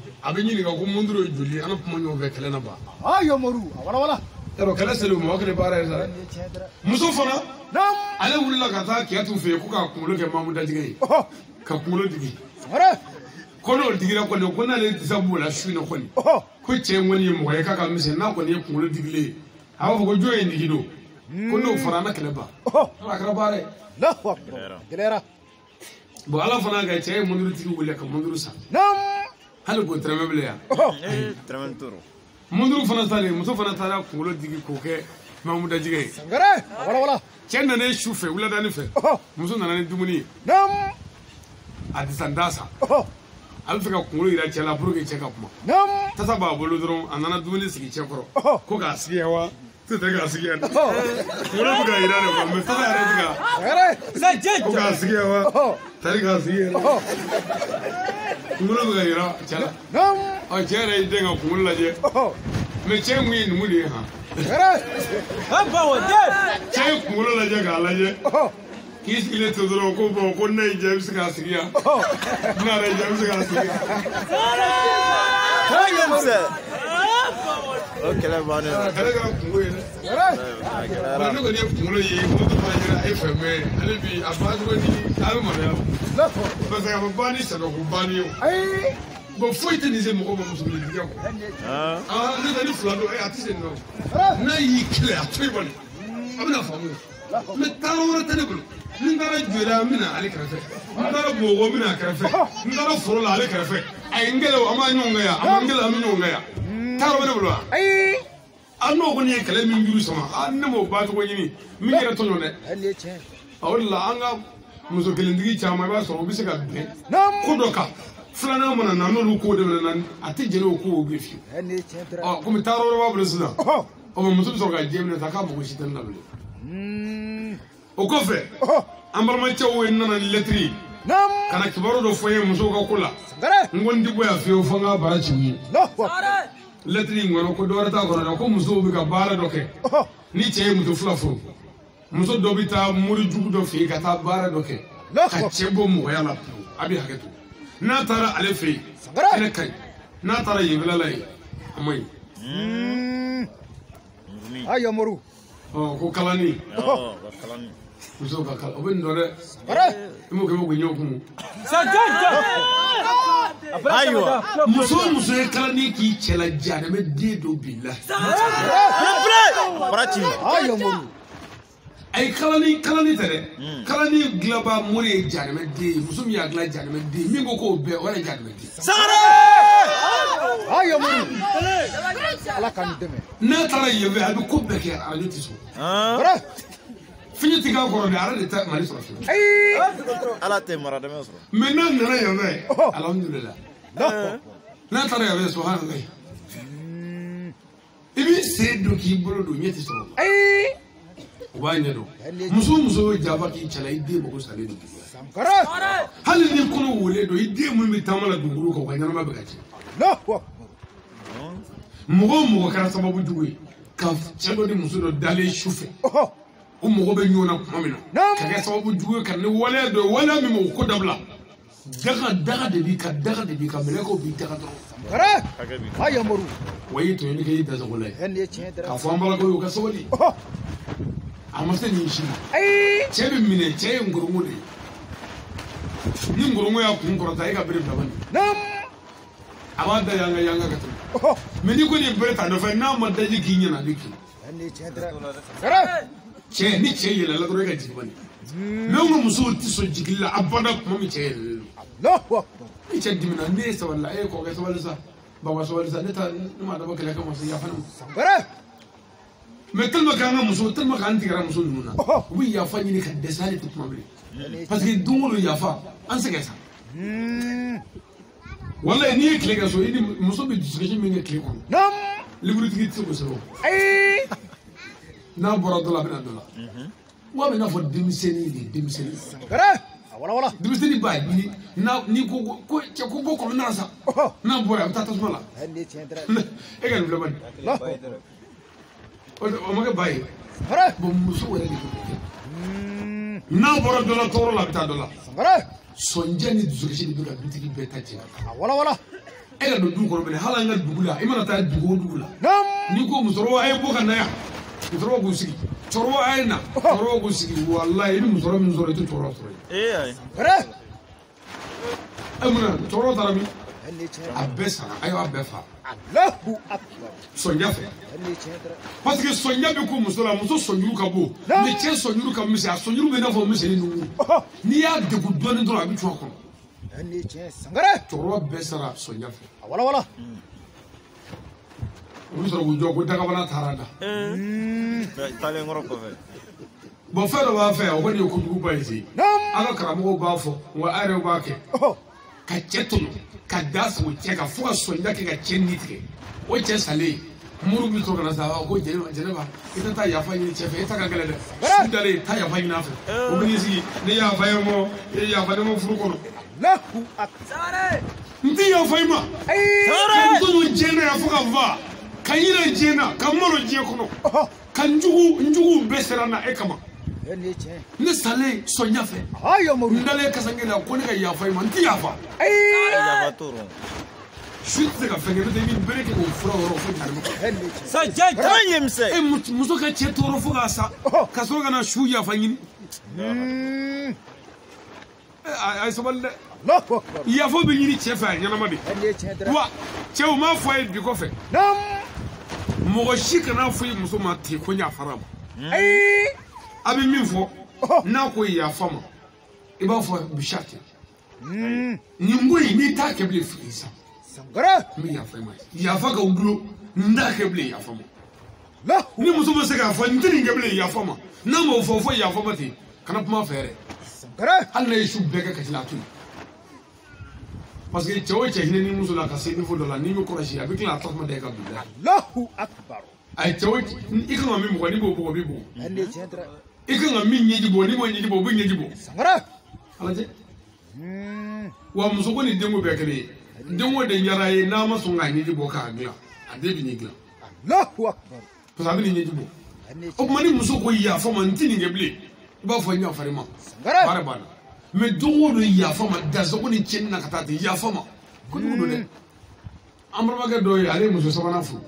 E a bɛ ɲininka ko munduru joli ye an bɛ kuma ɲɔgɔn fɛ kɛlɛ na ban. aa yamaru a walawala. yɔrɔ kɛlɛ seli o ma o kɛlɛ baara ye sa muso fana. naamu. ale wulila ka taa kiyatu fɛ yen ko k'a kunkolo kɛ mamu datigɛ ye. ka kunkolo digi. wɛrɛ. ko n'o digira kɔni ko n'ale disa b'o la su na kɔni. ko cɛ kɔni ye mɔgɔ ye k'a ka misɛn n'a kɔni ye kunkolo digilen ye a b'a fɔ ko jɔn ye nigi don. ko n'o fara an kɛlɛ ban. a kɛra baara ye. gɛlɛyara. bon ala fana y'a cɛ ye mundurutigi wele ka munduru san. naamu. hali kun tɛrɛmɛ bilen yan tɛrɛmɛ toro munduru fana talen muso fana taara kunkolo digi k'o kɛ mamudajigɛ ye sangare walawala cɛ nana su fɛ wuladani fɛ muso nana ni dumuni ye naamu a tɛ san t'a san a bɛ fɛ ka kunkolo yira cɛ la pour que cɛ ka kuma naamu tasa b'a bolo dɔrɔn a nana dumuni sigi cɛ kɔrɔ ko k'a sigi yan wa tɛ tɛ k'a sigi yan dɛ kunkolo bɛ ka yira de quoi mais tasa yɛrɛ bɛ ka sangɛrɛ ko k'a sigi yan wa tari k'a sigi yan kunkolo bɛ ka yɛlɛ cɛ la ɔ cɛ yɛrɛ y'i den ka kunkolo lajɛ mɛ cɛ mun ye numu de ye han cɛ ye kunkolo lajɛ k'a lajɛ k'i sigilen to dɔrɔn ko bɔn ko ne y'i diya i bɛ se k'a sigi yan n'a yɛrɛ y'i diya i bɛ se k'a sigi yan. o kɛlɛ bannen don. ale kɛra kungo ye dɛ. a gɛlɛyara. wa ne kɔni ye kunkolo ye moto fana yɛrɛ e fɛ mɛ hali bi a ba cogo di a bɛ maloya. parce que a bɛ ban ni sadɔko banni ye o. ayi. bon foyi tɛ nin se mɔgɔ ma muso bilenni kɛ kɔ. ne tɛ ni fila don eh, a tɛ se nin na ah. o. n'a y'i kɛlɛ a to yen kɔni a bɛna faamu. wɛrɛ tɛ ne bolo ni n taara jɔda n bɛna ale kɛrɛfɛ n taara bamakɔ n bɛna kɛrɛfɛ n taara foro la ale kɛrɛfɛ a ye n gɛlɛ an b'a ɲɔgɔn kɛ yan a ma n gɛlɛ an bɛ ɲɔgɔn kɛ yan ne bolo wa. ayi. an n'o kɔni ye kɛlɛ min juru sama a ne m'o tɔgɔ ɲini min yɛrɛ tɔɲɔ dɛ. o de la an ka muso kelentigi caman i b'a sɔrɔ u bɛ se ka bɛn ko dɔ kan filanan mana na n'olu ko de a tɛ jɛnɛ o kow bɛ fiyewu. ɔ b'a bolo sisan ɔ muso bɛ sɔrɔ ka jɛ minɛ ta k'a mago si tɛ ne la bilen. o kɔfɛ oh. an balimakɛw ye nana ni lɛtiri kana kibaru dɔ fɔ n ye musow ka ko la n ko n tɛ bɔ yan fiyewu fo n ka bara ci u ye lɛtiri in kɔnɔ ko dɔwɛrɛ t'a kɔnɔ dɛ ko musow bɛ ka baara dɔ kɛ oh. ni cɛ ye muso fila furu muso dɔ bɛ taa morijugu dɔ fɛ yen ka taa baara dɔ kɛ ka cɛ bɔ mɔgɔya la a bɛ hakɛ to n'a taara ale fɛ yen fɛnɛ ka ɲi n'a taara yenfɛla la yen a man ɲi. Hmm. ko kalani musow ka kalan o bɛ nin dɔn dɛ i m'o kɛ ko ɲɔ kun ayiwa muso o muso ye kalanden k'i cɛ la diya adamaden dɔ b'i la ayi kalanden kalanden tɛ dɛ hmm. kalanden dilanba mori ye janɛmɛ den ye muso min y'a dilan janɛmɛ den min ko k'o bɛɛ o yɛrɛ janɛmɛ den. sagare. ala k'an dɛmɛ. n'a taara yen fɛ a bɛ ko bɛɛ kɛ arajo tɛ sɔn. fiɲɛ ti k'a kɔrɔ dɛ ala de tɛ mali sɔrɔ fiyewu. ayi ala tɛ mara dɛmɛ sɔrɔ. mɛ n'a nana yan fɛ alihamudulila n'a taara yan fɛ sɔhana i b'i sen don k'i bolo don ɲɛ ti sɔrɔ. ayi u b'a ɲɛ dɔn muso muso jafa k'i cɛla i den mako salen don hali ni kɔnɔ wololen don i den mun bɛ taama la dugukolo kan o ka ɲɛnama bɛ ka tiɲɛ. mɔgɔ o mɔgɔ kɛra sababu jugu ye ka cɛ dɔ ni muso dɔ dalen su fɛ o mɔgɔ bɛ ɲɔgɔn na tuma min na ka kɛ sababu jugu ye ka ni waleya dɔ ye waleya min ma o ko dabila daga daga de b'i ka daga de b'i ka mɛlɛkɛw b'i daga dɔrɔn. a yamaru. wa i ye tɔɲɔni kɛ i ye dasago la ye. ɛ nin ye tiɲɛ dɛrɛ. k'a fɔ an balakaw ye u ka sabali. a ma se nin si ma. ayi. cɛ bɛ minɛ cɛ ye nkorongo de ye ni nkorongo y'a kun kɔrɔta e ka bere bila bani. naamu. a b'a da yanga yanga ka tɛmɛ mɛ n'i kɔni ye bere ta nɔfɛ n'a ma daji k'i ɲɛna a bɛ kin cɛ ni cɛ yɛlɛla dɔrɔn e ka jigi bani mɛ n ka musow tɛ sɔn jigili la abada kuma min cɛ yɛlɛlen ni cɛ dimina ne ye sabali la e ye kɔrɔkɛ sabali sa baba sabali sa ne ta ne ma dabɔ kɛlɛ kama se yafa ne ma mɛ tellement que an ka muso tellement que an tigɛra muso ninnu na u bɛ yafa ɲini ka dɛsɛ hali tɛ kuma bilen parce que don o don yafa an sɛgɛn sa walayi n'i ye tile kɛ so i ni muso bɛ dusukasi min kɛ tile kɔnɔ liburitigi tɛ se k'o sɛbɛn ayi n'a bɔra dɔ la a bɛna dɔ la wa a bɛ n'a fɔ denmisɛnnin de denmisɛnnin walawala denmisɛnnin b'a ɲini n'a ni ko ko cɛ ko bɔ kɔnɔ n'a sa n'a bɔra a bɛ taa tasuma la e ka nin filɛ bani o ma kɛ ba ye bon muso yɛrɛ de b'o kɛ n'a bɔra dɔ la tɔɔrɔ la a bɛ taa dɔ la sɔnjɛ ni dusukasi de bɛ ka dutigi bɛɛ ta jɛ ka walawala e ka don du kɔnɔ bilen hali an ka dugu la i mana taa dugu o dugu la n'i ko musokɔrɔba a ye ko ka na yan musokɔrɔba k'u sigi cɛkɔrɔba a ye na cɛkɔrɔba k'u sigi walayi i bɛ musokɔrɔba min sɔrɔ i tɛ cɛkɔrɔba sɔrɔ yen. ɛ mun na cɛkɔrɔba taara min. a bɛɛ sara a y'a bɛɛ fa sɔnjɛ fɛ parce que sɔnjɛ bɛ ko muso la muso sɔnjuru ka bon mɛ cɛ sɔnjuru ka misɛn a sɔnjuru bɛ i n'a fɔ misɛnni nugu n'i y'a degun dɔɔni dɔrɔn a bɛ cun a kɔnɔ cɛkɔrɔba bɛɛ sara sɔnjɛ fɛ walawala hmm. olu sɔrɔ k'u jɔ ko dagabana taara da hmm. taalen kɔrɔ kɔfɛ bɔn fɛn dɔ b'a fɛ o kɔni ye kojuguba ye se an ka karamɔgɔw b'a fɔ wa a yɛrɛ b'a kɛ ka cɛ tɔmɔ kadazi wotya kafuka sonja ke kachenitre ojesalei muri kuitokana zava ko jereva ita ta yafa yini chefe ita kangalele sudale ta yafa yini afa ukunisi ne yafa yomo ne yafa yomo furukono lehu akzare ndi yafa yima zare ndi no jena yafuka va kanyira jena kamoro jekuno kanjugu njugu beserana ekama ne salen sɔnya fɛ n ko ne ka yafa i ma yafa e muso ka cɛ tɔɔrɔ fo k'a sa oh. ka sɔrɔ ka su yafa ɲini mm. eh, a ye sabali dɛ yafo bɛ ɲini cɛ fɛ a ɲɛnama eh, de wa cɛw m'a fɔ a ye bi kɔfɛ mɔgɔ si kana fɔ i muso ma ten ko n ma a bɛ min fɔ oh. n'a ko yafa ma i b'a fɔ bisa tɛ hmm. nin ko in n'i t'a kɛ bilen fili sa n bɛ yafa i ma yafa ka gulo n t'a kɛ bilen yafa ma ni muso ma se k'a fɔ n tɛ nin kɛ bilen yafa ma n'a m'o fɔ fo yafa ma ten kana kuma fɛ yɛrɛ hali n'a ye su bɛɛ kɛ ka tila a to yen parce que cɛ o cɛ hinɛ ni muso la ka se niveau dɔ la n'i bɛ kɔlɔsi a bɛ tila a tasuma da i ka don da la. alahu akibaru. ayi cɛ o cɛ i kan ka min bugɔ n'i b'o bugɔ i b'o. ika nga mi nye jibo ni mo nye jibo bu nye jibo sangara alaje hmm. wa muso ko ni denko bɛɛ kelen ye denko de yara ye n'a ma sɔn k'a ɲɛji bɔ k'a dilan a den bɛ nin dilan parce que a bɛ nin ɲɛji bɔ o tuma ni muso ko yafa ma n tɛ nin kɛ bilen i b'a fɔ n yafa i ma baara b'a la mɛ don o don yafa ma dansago ni cɛnni na ka taa ten yafa ma kojugu don dɛ an balimakɛ dɔ ye ale ye muso sabanan furu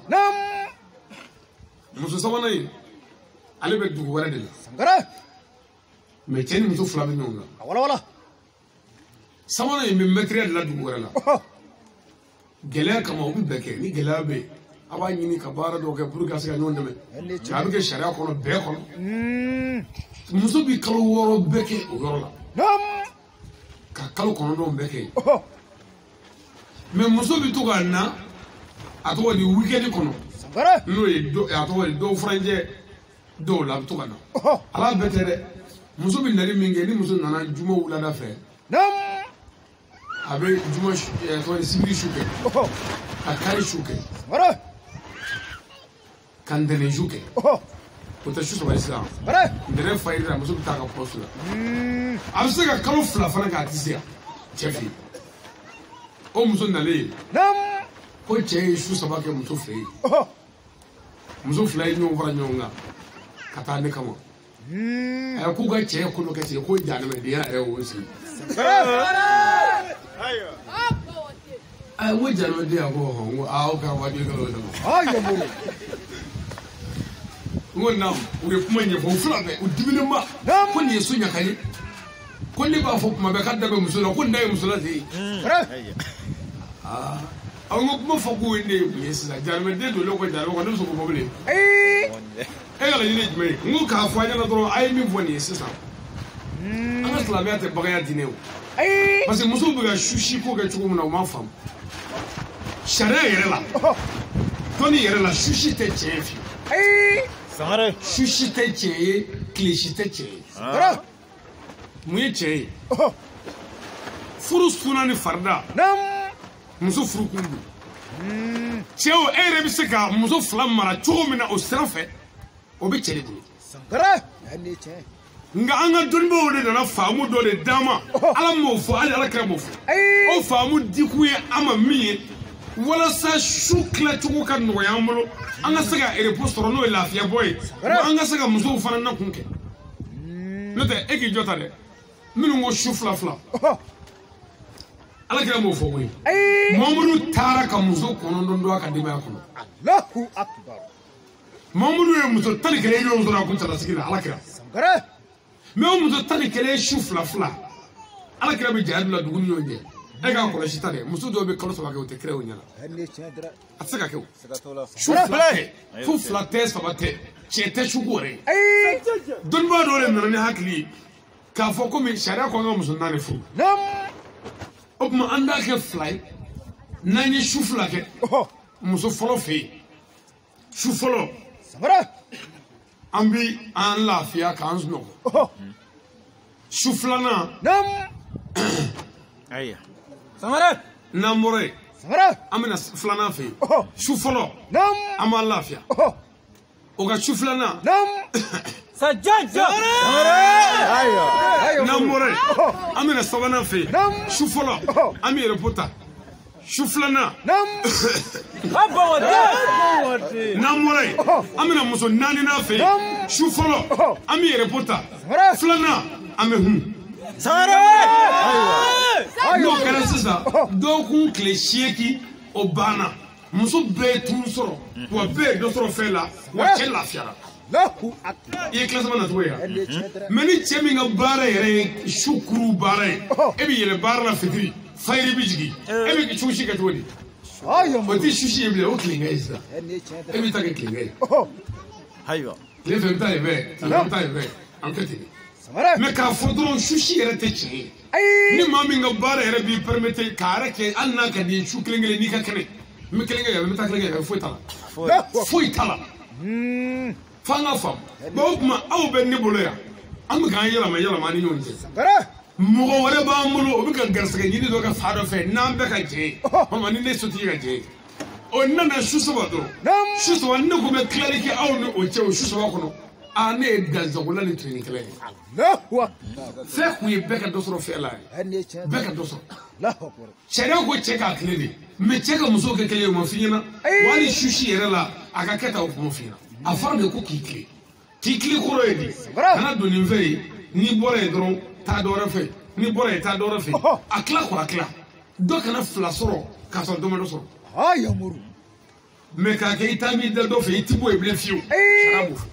muso sabanan ye ale bɛ dugu wɛrɛ de la sankara mɛ cɛ ni muso fila bɛ ɲɔgɔn na a walawala sabanan in bɛ mɛtiriya de la dugu wɛrɛ la gɛlɛya kama u bɛ bɛɛ kɛ ni gɛlɛya bɛ yen a b'a ɲini ka baara dɔw kɛ puruke a se ka ɲɔgɔn dɛmɛ nka a bɛ kɛ sariya kɔnɔ bɛɛ kɔnɔ hmm. muso bɛ kalo wɔɔrɔ bɛɛ kɛ o yɔrɔ la ka kalo kɔnɔntɔn bɛɛ kɛ yen mɛ muso bɛ to k'a na a tɔgɔ di wikɛndi kɔnɔ n'o ye a tɔgɔ di dɔw furanjɛ dɔw la a bɛ to ka na ala bɛɛ tɛ dɛ muso bɛ nali min kɛ ni muso nana juma wulada fɛ a bɛ juma tɔgɔ sibiri su kɛ ka kari su kɛ ka ntɛnɛn su kɛ o tɛ su saba sisan ntɛnɛn fa yiri la muso bɛ taa ka pɔsu la hmm. a bɛ se ka kalo fila fana k'a ti se yan cɛ fɛ yen o muso nalen ko cɛ ye su saba kɛ muso fɛ yen oh, oh. muso fila ye ɲɔgɔn fara ɲɔgɔn kan. ka ne kama ɛ k'u ka cɛ ko dɔ kɛ ten ko jaanamɛdenya yɛrɛ y'o sigi ayi ko jaanamɛdenya ko hɔn ko aa o kɛra waati kalo dama n ko naamu u ye kuma ɲɛfɔ u fila bɛɛ u diminenba ko nin ye so ɲaka ye ko ne b'a fɔ kuma bɛɛ ka da bɛ muso la ko n da ye muso la de aa aw ko kuma fɔ k'o ye ne ye mun ye sisan jaanamɛden don ne ko jaanamɛ kɔnɔ ne bɛ se k'o fɔ bilen. Eh. e ka laɲini ye jumɛn ye n ko k'a fɔ a ɲɛna dɔrɔn a ye min fɔ nin ye sisan hmm. an ka silamɛya tɛ bagaya diinɛ oh. ah. oh. hmm. o parce que musow bɛ ka susi ko kɛ cogo min na u m'a faamu sariya yɛrɛ la tɔni yɛrɛ la susi tɛ tiɲɛ ye fiyewu sangare susi tɛ tiɲɛ ye kilesi tɛ tiɲɛ ye mun ye tiɲɛ ye furu suna ni farida muso furu kun don cɛw e yɛrɛ bɛ se ka muso fila mara cogo min na o sira fɛ o bɛ cɛ de dimi nka an ka dɔnnibaw de nana faamu dɔ de d'an ma oh. ala m'o fɔ hali ala kɛra m'o fɔ o faamu dikun ye an ma min ye walasa su tilacogo ka nɔgɔya an bolo an ka se ka erepo sɔrɔ n'o ye lafiya bɔ ye an ka se ka musow fana nakun kɛ n'o tɛ e k'i jɔ ta dɛ minnu ko su fila fila alakira m'o fɔ koyi mamadu taara ka muso kɔnɔntɔn don a ka denbaya kɔnɔ mamadu ye muso tan ni kelen i ɲɔgɔn sɔrɔ a kun salasigi la ala kira mɛ o muso tan ni kelen su fila fila ala kira bɛ jaya dula dugu ni ɲɔgɔn cɛ e k'a kɔlɔsi ta dɛ muso dɔw bɛ kalo saba kɛ o tɛ kira o ɲɛ la a tɛ se ka kɛ o su fila tɛ su fila tɛ saba tɛ tiɲɛ tɛ su ko yɛrɛ ye dɔnnibaga dɔw de nana ni hakili ye k'a fɔ komi sariya ko an ka muso naani furu o tuma an t'a kɛ fila ye n'an ye su fila kɛ muso fɔlɔ fɛ yen su fɔlɔ an bi an lafiya k'an sunɔgɔ su filanan n'an bɔra yen an bɛna filanan fɛ yen su fɔlɔ an b'an lafiya o ka su filanan n'an bɔra yen an bɛna sabanan fɛ yen su fɔlɔ an bɛ yɛrɛ ta su filanan n'an bɔra yen an bɛna muso naaninan fɛ oh, oh. yen su fɔlɔ an bɛ yɛrɛpo ta filanan an bɛ hun n'o kɛra sisan oh, dɔgɔkun tile seegin o banna muso bɛɛ ye tunu sɔrɔ mm. wa bɛɛ ye dɔ sɔrɔ fɛn la wa cɛ lafiyara Allahu akbar. I ye classement na cogo ye wa? Mɛ ni cɛ min ka baara yɛrɛ ye sukuru baara ye, e bɛ yɛlɛ baara la fitiri, fayiri bɛ jigin, e bɛ susi kɛ cogo di? O tɛ susi ye bilen, o tilenkan ye sisan. E b'i ta kɛ tilenkan ye. Tile fɛ i bɛ taa yen fɛ, tile fɛ i bɛ taa yen fɛ, a bɛ kɛ ten de. mɛ k'a fɔ dɔrɔn susi yɛrɛ tɛ tiɲɛ ye ni maa min ka baara yɛrɛ b'i pɛrɛmete k'a yɛrɛ kɛ hali n'a ka di ye su kelen kelen n'i ka kɛnɛ n bɛ kelen kɛ n bɛ taa kelen kɛ foyi t'a la foyi t'a la f'an ka faamu o tuma aw bɛ ne bolo yan an bɛ k'an yɛlɛma yɛlɛma ni ɲɔgɔn cɛ mɔgɔ wɛrɛ b'an bolo o bɛ ka garisɛgɛ ɲini dɔ kɛ fa dɔ fɛ n'an bɛɛ ka jɛ mama ni ne sotigi ka jɛ o nana su saba dɔrɔn su saba ne kun bɛ tilali kɛ aw ni o cɛ o su saba kɔnɔ aa ne ye dansagola ni tilenni ye fɛn kun ye bɛɛ ka dɔ sɔrɔ fɛn la bɛɛ ka dɔ sɔrɔ sariya ko cɛ k'a kelen de mɛ cɛ ka muso kɛ kelen ye o ma f'i ɲɛna ee. wali susi yɛrɛ la a ka kɛ ta o kuma f'i ɲɛna a fɔra de ko k'i ah, tile t'i tili kɔrɔ ye de kana don nin fɛ yen n'i bɔra yen dɔrɔn taa dɔ wɛrɛ fɛ n'i bɔra yen taa dɔ wɛrɛ fɛ a tila eh. kɔrɔ hmm. a tila dɔ kana fila sɔrɔ k'a sɔrɔ dɔ ma dɔ sɔrɔ. aa yamuru. mɛ k'a kɛ i taa b'i da dɔ fɛ i ti bɔ yen bilen fiyewu. sara b'o fɔ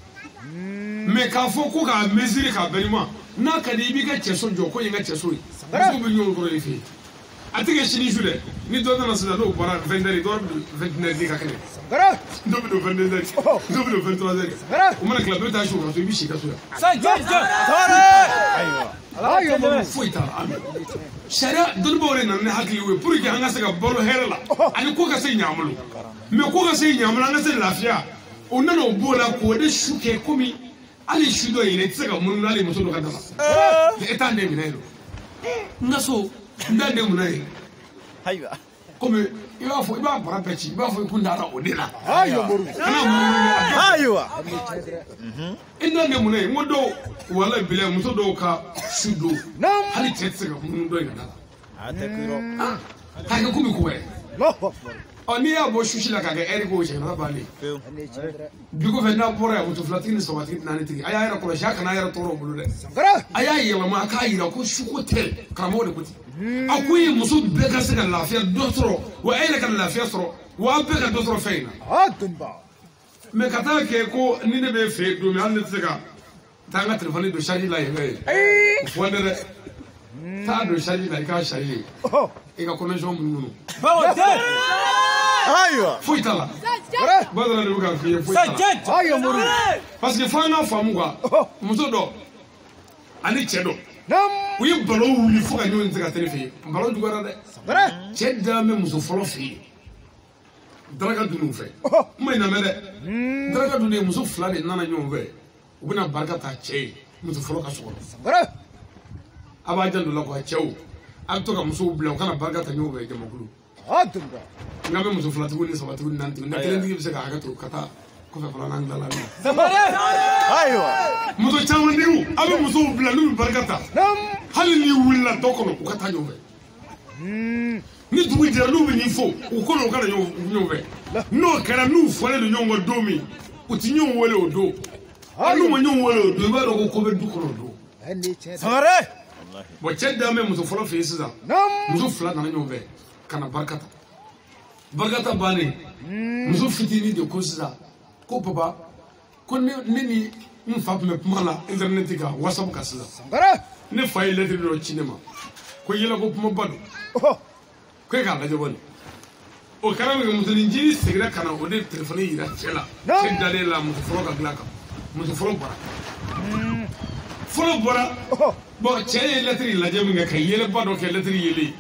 mɛ k'a fɔ ko k'a mesiri k'a bɛn ni ma n'a ka di i b'i ka cɛso jɔ ko in ka cɛso ye musow bɛ ɲɔgɔn kɔrɔ de fɛ yen. a tɛ kɛ sini su dɛ ni dɔ nana sisan n'o bɔra vingt heures dɔ vingt une heures de ka kɛnɛ dɔ bɛ don vingt deux heures dɔ bɛ don vingt trois heures o mana tila bɛɛ bɛ taa su kɔnɔ so i bɛ si ka so yan. ayiwa foyi t'a la ami sariya dɔnnibaw de nana ni hakili ye pour que an ka se ka balo hɛrɛ la ani ko ka se ɲ'an bolo mɛ ko ka se ɲ'an bolo an ka se lafiya o nana o b'o la k'o de su kɛ komi hali su dɔ yɛrɛ i tɛ se ka munumunu hali muso dɔ ka da la e t'an den minɛ yen nɔ n ka so. n bɛ de munna ye ayiwa komi i b'a fɔ i b'a bara bɛɛ ci i b'a fɔ i kun dara o de la ayiwa i na de munna ye n ko dɔw wala bila muso dɔw ka su don hali cɛ tɛ se ka munnu dɔ in ka da la hakɛ ah, kun bɛ ko wɛrɛ n'i y'a bɔ susi la k'a kɛ ɛri k'o jɛnɛba bannen dugu fɛ n'a bɔra yan muso filatigi ni sabatigi naani tigi a y'a yɛrɛ kɔlɔsi a kana yɛrɛ tɔɔrɔ bolo dɛ a y'a yɛlɛma a k'a yira ko suko tɛ karamɔgɔ de ko ten a ko ye muso bɛɛ ka se ka lafiya dɔ sɔrɔ wa e yɛrɛ ka lafiya sɔrɔ wa an bɛɛ ka dɔ sɔrɔ fɛn in na mɛ ka taa kɛ ko ni ne bɛ fɛ yen don min hali ne tɛ se ka taa n ka telefɔni don charge la yen n'a ye o fɔ ne dɛ taa don charge la i k'a charge i ka connexion munumunu. ayiwa foyi t'a la badala de bɛ k'a f'i ye foyi t'a la ayiwa mori parce que f'an k'a faamu kuwa muso dɔ ani cɛ dɔ u ye balon wuli fo ka ɲɔgɔn tigɛ ka tere fɛ yen balon juguyara dɛ cɛ dalen bɛ muso fɔlɔ fɛ yen daraka dun fɛ n ma ɲinamɛ dɛ daraka dun ye muso fila de nana ɲɔgɔn fɛ u bɛna barika ta cɛ ye muso fɔlɔ ka so kɔnɔ a b'a janto la kuwa cɛw a bɛ to ka musow bila u kana barika ta ɲɔgɔn fɛ jamakulu n'a bɛ muso fila tuguni ni saba tuguni naani tuguni ni kelentigi bɛ se ka hakɛ to ka taa kɔfɛ fana n'an tilala ayiwa muso camantigiw a bɛ musow bila n'u bɛ barika ta hali n'i wulila dɔ kɔnɔ u ka taa ɲɔgɔn fɛ hmm. ni dugu jɛra n'u bɛ nin fo u kɔnɔ u kana ɲɔgɔn fɛ n'o kɛra n'u fɔlen don ɲɔgɔn kan don min u ti ɲɔgɔn wele o don n'u ma ɲɔgɔn wele o don i b'a dɔn ko ko bɛ du kɔnɔ o don. sangare. bɔn cɛ dan bɛ muso fɔlɔ fɛ yen sisan muso fila nana ɲɔgɔn fɛ. kana barkata barkata bane barika ta muso mm. fitinin de ko sisan ko papa ko ne ne ni n fa tun bɛ kuma la internet kan whatsapp kan sisan ne fa ye lɛtiri dɔ ci ne ma ko yɛlɛ ko kumaba don ko e k'a lajɛ bani o kɛra min kɛ musonin jiri seginna ka na o de telefɔni yira cɛ la cɛ dalen la muso fɔlɔ ka dilan kan muso fɔlɔ bɔra mm. fɔlɔ bɔra bɔn cɛ ye lɛtiri lajɛ min kɛ ka yɛlɛba dɔ kɛ lɛtiri yelen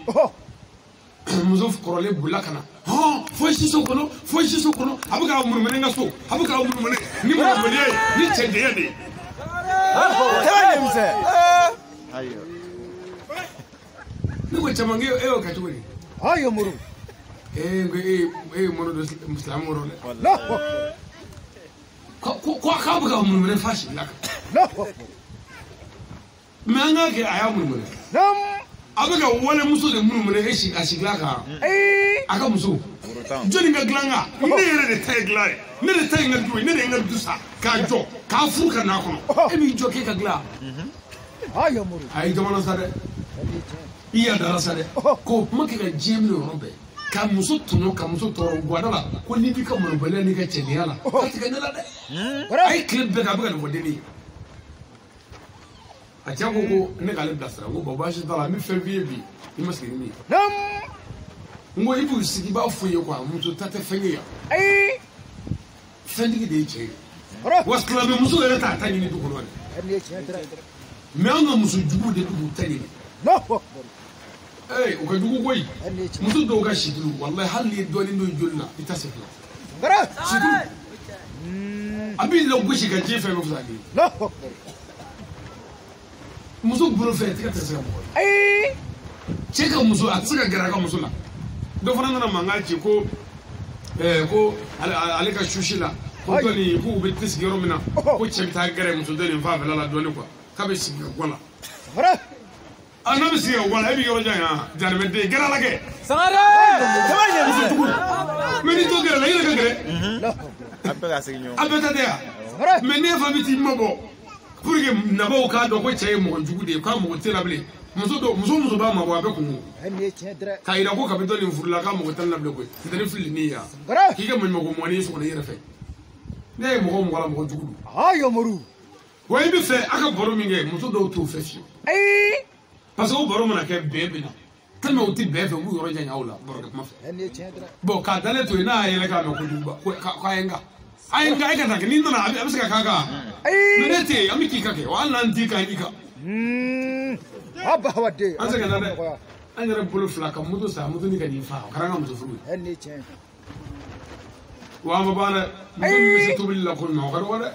muso kɔrɔlen bolila ka na hɔn foyi si so kɔnɔ foyi si so kɔnɔ a bɛ k'a munumunu n ka so a bɛ k'a munumunu ni munumunu ye ni cɛncɛn de ye. kɛlɛ de misɛn. ne ko caman k'e y'o kɛ cogo di. hɔn ye muru. ee ko e e ye mɔrɔ dɔ silamɛ mɔrɔ dɛ. ko ko k'a bɛ k'a munumunu fa sigila kan. mɛ an k'a kɛ a y'a munumunu. a bɛ eh. oh. ka wale muso de minnu minɛ e si a sigila kan a ka muso jɔnni ka dilan kan ne yɛrɛ de ta ye dilan ne de tag ye n ka du ye ne de ye n ka sa k'a jɔ k'a furu ka n'a kɔnɔ e b'i jɔ k'e ka dilan a ye jamana sa dɛ sare iya dara sare k'o kuma kɛ ka diɲɛ ka muso tuno oh. ka muso to guwada la ko n'i b'i ka mɔnɔbɔlɛ n'i ka cɛniya la ka tigɛ ne la dɛ a ye tile bɛɛ kɛ a bɛ ka nin fɔ a cɛ ko ko ne k'ale bilasira n ko bɔn baasi t'a la n bɛ fɛn f'i ye bi i ma sigi ni min ye n ko i b'u sigi i b'a f'u ye kuwa muso ta tɛ fɛn ye yan ayi fɛntigi de ye cɛ ye wa silamɛ muso yɛrɛ t'a ta ɲini du kɔnɔ dɛ mɛ an ka muso jugu de b'u ta ɲini ee o ka jugu koyi muso dɔw ka situlu walayi hali n'i ye dɔɔnin don joli la i ta se fila situlu a b'i lagosi ka diɲɛ fɛn muso bolo fɛ tɛgɛ tɛ se ka mɔgɔ ayi cɛ ka muso a tɛ se ka gɛrɛ a ka muso la dɔ fana nana mankan ci ko ɛɛ ko ale ka susi la ko dɔɔni k'u bɛ tɛ sigi yɔrɔ min na ko cɛ bɛ taa gɛrɛ muso dɔ nin fanfɛla la dɔɔni kuwa k'a bɛ sigi ka gɔ la a n'a bɛ sigi ka gɔ la e bɛ yɔrɔ jan yan janimɛ den gɛrɛ a kɛ sangare jama ye muso jugu mɛ ni dɔ gɛrɛ la i yɛrɛ ka gɛrɛ a bɛɛ ka segin ɲɔgɔn a bɛɛ ta tɛ yan mɛ ne fa bɛ t'i mabɔ pour que nabaw k'a dɔn ko cɛ ye mɔgɔ jugu de ye k'a mɔgɔ tɛ la bilen muso dɔ muso muso b'a mabɔ a bɛ kungo k'a yira ko kabi dɔ nin furula k'a mɔgɔ tɛ la bilen koyi n tɛ ne fili ni yan k'i ka maɲumanko mɔni i sɔgɔlen yɛrɛ fɛ ne ye mɔgɔ mɔgɔ la mɔgɔ jugu don. aa yamaru. wa i bɛ fɛ a ka baro min kɛ muso dɔw t'o fɛ fiyewu. ayi. parce que o baro mana kɛ bɛn bɛ na tellement u tɛ bɛn fɛ u b'u yɔrɔ janya aw la baro kɛ kuma fɛ. bon k'a dalen to yen n'a y'a yɛlɛ k'a mɛn kojuguba k'a ye n kan a ye n kan e ka taa kɛ n'i nana a bɛ se ka k'a kan. Menete eh. amiki kake wa Allah an ti ka ni ka. Abba wadde. An sɛgɛn na dɛ. An yɛrɛ bolo fila ka mm. moto sa moto ni ka nin fa o kɛra an ka muso furu ye. Ɛ ni tiɲɛ. Wa an ma ban dɛ. Moto min bɛ se eh. tobili la ko nin na o ka dɔgɔ dɛ.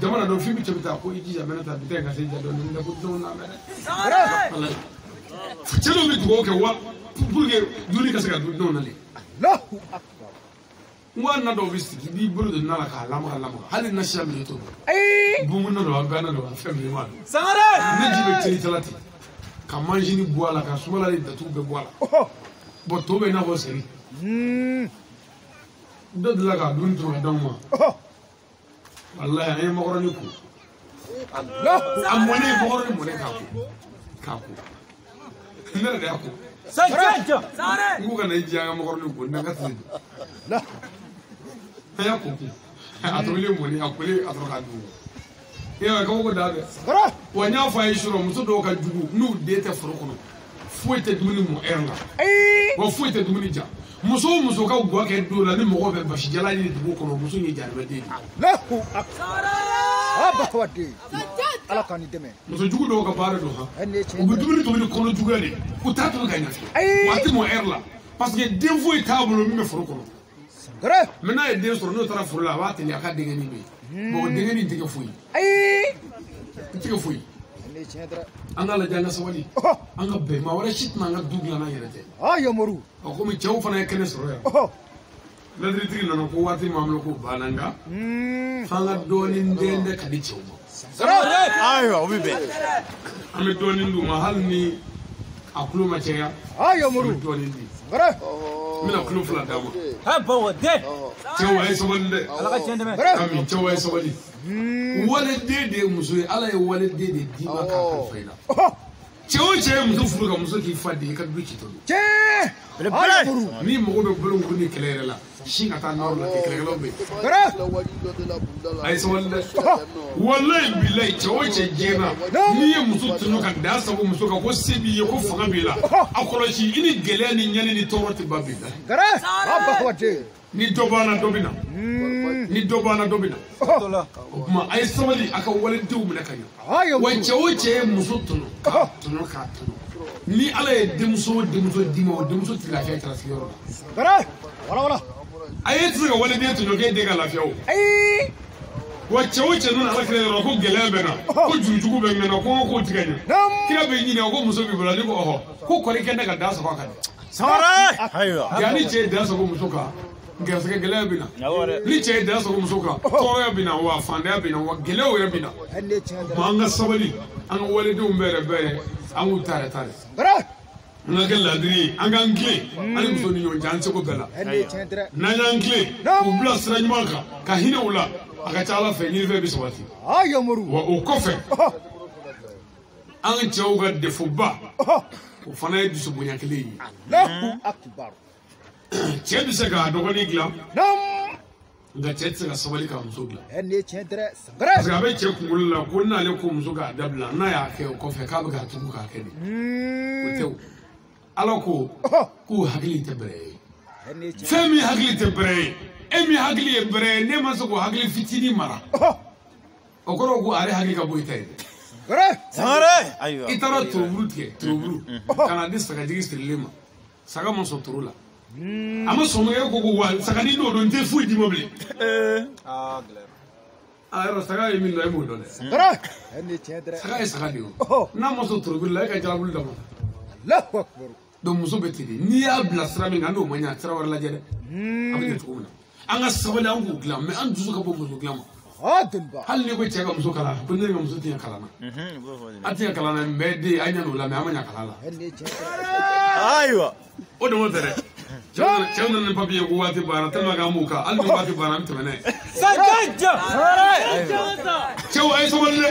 jamana dɔ f'i bi cɛ bi taa ko i jija mɛnɛ ta bitɛn ka se ja dɔ nin ko denw na mɛnɛ cɛ dɔw bɛ dugawu kɛ wa puruke duni ka se ka du denw nale n ko na dɔw bɛ sigi n'i la k'a lamaga lamaga hali na siya minɛ t'o ma bumunna don a gana don a fɛn minɛ sangare ne ji bɛ teri tala ka manzini bɔ a la ka sumala ni datugu bɛɛ bɔ a la bɔn tɔ bɛ n'a fɔ seri dɔ delila k'a dumuni tɔmɔ ka d'anw ma walayi an ye ko k'a ko k'a ko ne ko hɛn kɔkɔ a tɔgɔ le mɔni a a tɔgɔ ka dugu yɛrɛ kabako da dɛ wa n y'a fɔ a ye sɔrɔ muso dɔw ka jugu n'u den tɛ foro kɔnɔ foyi tɛ dumuni mɔ ɛri la wa foyi tɛ dumuni ja muso o muso ka guwa kɛ don la ni mɔgɔ bɛ basijala ye dugu kɔnɔ muso ye jarabɛ den de ala k'an ni dɛmɛ. musojugu dɔw ka baara don han u bɛ dumuni tobi ni kɔnɔ juguya de ye u t'a tobi ka ɲɛ wa a tɛ mɔ ɛri la parce que den foyi t'a bolo min bɛ foro kɔnɔ. m a i n'a t e n n t ye den sɔrɔ n'o taara foro la a b'a teli y a ka dengɛni n bɛ yen mɔgɔ dengɛni in tɛ kɛ foyi ayi n tɛ kɛ foyi ye an ka lajɛ an ka sabali an ka bɛn maa wɛrɛ si tɛna an ka du dilan an yɛrɛ tɛ yamaru ɔ komi cɛw fana ye kɛnɛ sɔrɔ yan ladiritigi nana ko waati min bolo ko banna nka f'an ka dɔɔnin dɛndɛ ka di cɛw ma ayiwa o bɛ bɛn an bɛ dɔɔnin d'u ma hali ni a tulo ma caya Aa yamaru An dɔɔnin di من الخلوف لا دابا هبا وديه توا يسولي امين توا يسولي ولد ديدي مسوي على ولد ديدي ديما كافر فينا cɛw cɛ ye muso furu ka muso k'i fa de ye i ka du ci tɔ don. cɛɛ ala buru. n'i mago bɛ bolokoli ni kɛlɛ yɛrɛ la. sin ka taa nɔri la ten kɛlɛkɛlaw bɛ yen. a ye sabali dɛ walayi bilayi cɛ o cɛ diɲɛ na n'i ye muso tunu ka da sago muso kan ko se b'i ye ko fanga b'i la a i ni gɛlɛya ni ɲani ni tɔɔrɔ tɛ ban bi la. ni dɔ b'a la dɔ wa cɛ o cɛ tunu tunu k'a tunu ni ala ye denmuso o denmuso d'i ma o denmuso tɛ wala wala. a ye tɛ se ka waleden tɔɲɔ k'e den ka lafiya o. ayi. wa cɛ o cɛ nana ala kira yɔrɔ ko gɛlɛya bɛ na ko jurujugu bɛ ɲɛna ko n ko tɛ ka ɲɛ. kira bɛ ɲininka ko muso b'i bolo ne ko ɔhɔ ko kɔni kɛ ne ka da saba kan. samara. ayiwa ni cɛ ye da sago muso kan. garisɛgɛ gɛlɛya bɛ na ni cɛ ye da sago muso kan tɔɔrɔya bɛ na wa fantanya bɛ na wa gɛlɛya yɛrɛ bɛ na ma an ka sabali an ka waledenw bɛɛ yɛrɛ bɛɛ yɛrɛ an k'u ta yɛrɛ ta an hmm. ka kɛ ladiri ye an k'an tilen ani muso ni ɲɔgɔn cɛ an seko bɛɛ la n'an y'an tilen k'u bila sira ɲuman kan ka hinɛ u la a ka ca ala fɛ ɲinifɛn bɛ sabati wa o kɔfɛ an cɛw ka defoba o fana ye dusubonya kelen ye cɛ bɛ se k'a dɔgɔnin dilan nka cɛ tɛ se ka sabali k'a muso dilan parce que a bɛ cɛ kunkolo la ko n'ale ko muso k'a dabila n'a y'a kɛ o kɔfɛ k'a bɛ k'a tugu k'a kɛ de o tɛ o ala ko k'u hakili tɛ bɛrɛ ye fɛn min hakili tɛ bɛrɛ ye e min hakili ye bɛrɛ ye ne ma se k'o hakili fitinin mara o kɔrɔ ko ale hakili ka bɔ i ta ye dɛ i taara turuburu tigɛ turuburu ka na di sagajigi sirilen ma saga ma sɔn toro la a ma sɔn e ko ko wa saga ni n'o dɔn n tɛ foyi d'i ma bilen a yɔrɔ saga ye min dɔn e b'o dɔn dɛ saga ye saga de ye n'a ma sɔn turuburu la e ka jalabulu dama. Allahu Akbar. No muso bɛ ten n'i y'a bila n'o ma ɲa sira wɛrɛ lajɛ dɛ a bɛ kɛ cogo min na an ka sabali an k'o dilan mɛ an dusu ka bɔ muso dilan ma hali ni ko na n'o la mɛ an ma ɲɛ cɛw nana ni papiye ko waati baara tellement k'an b'u kan hali ni waati baara an bɛ tɛmɛ n'a ye. sanjaja cɛw a ye sabali dɛ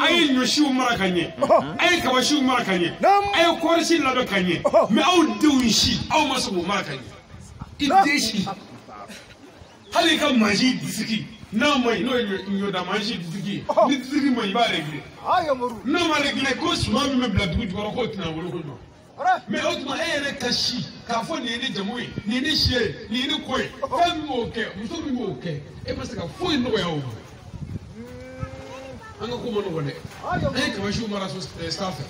a ye ɲɔsiw mara ka ɲɛ a ye kabasiw mara ka ɲɛ a ye kɔɔrisi labɛn ka ɲɛ mɛ aw denw si aw ma se k'o mara ka ɲɛ i den si hali i ka mansin disiki n'a ma ɲi n'o ye ɲɔda mansin disiki ye ni disiki ma ɲi i b'a réglé n'a ma réglé ko suman min bɛ bila dugu jukɔrɔ k'o tɛna wolo ko ɲuman. mɛ eh, eh, eh. e o tuma mm. e yɛrɛ ka si k'a fɔ nin ye ne jamu ye nin ye ne si ye nin ye ne ko ye fɛn min b'o kɛ muso min b'o kɛ e ma se ka foyi nɔgɔya o ma an ka ko ma nɔgɔn dɛ an ye kabasiw mara so sanfɛ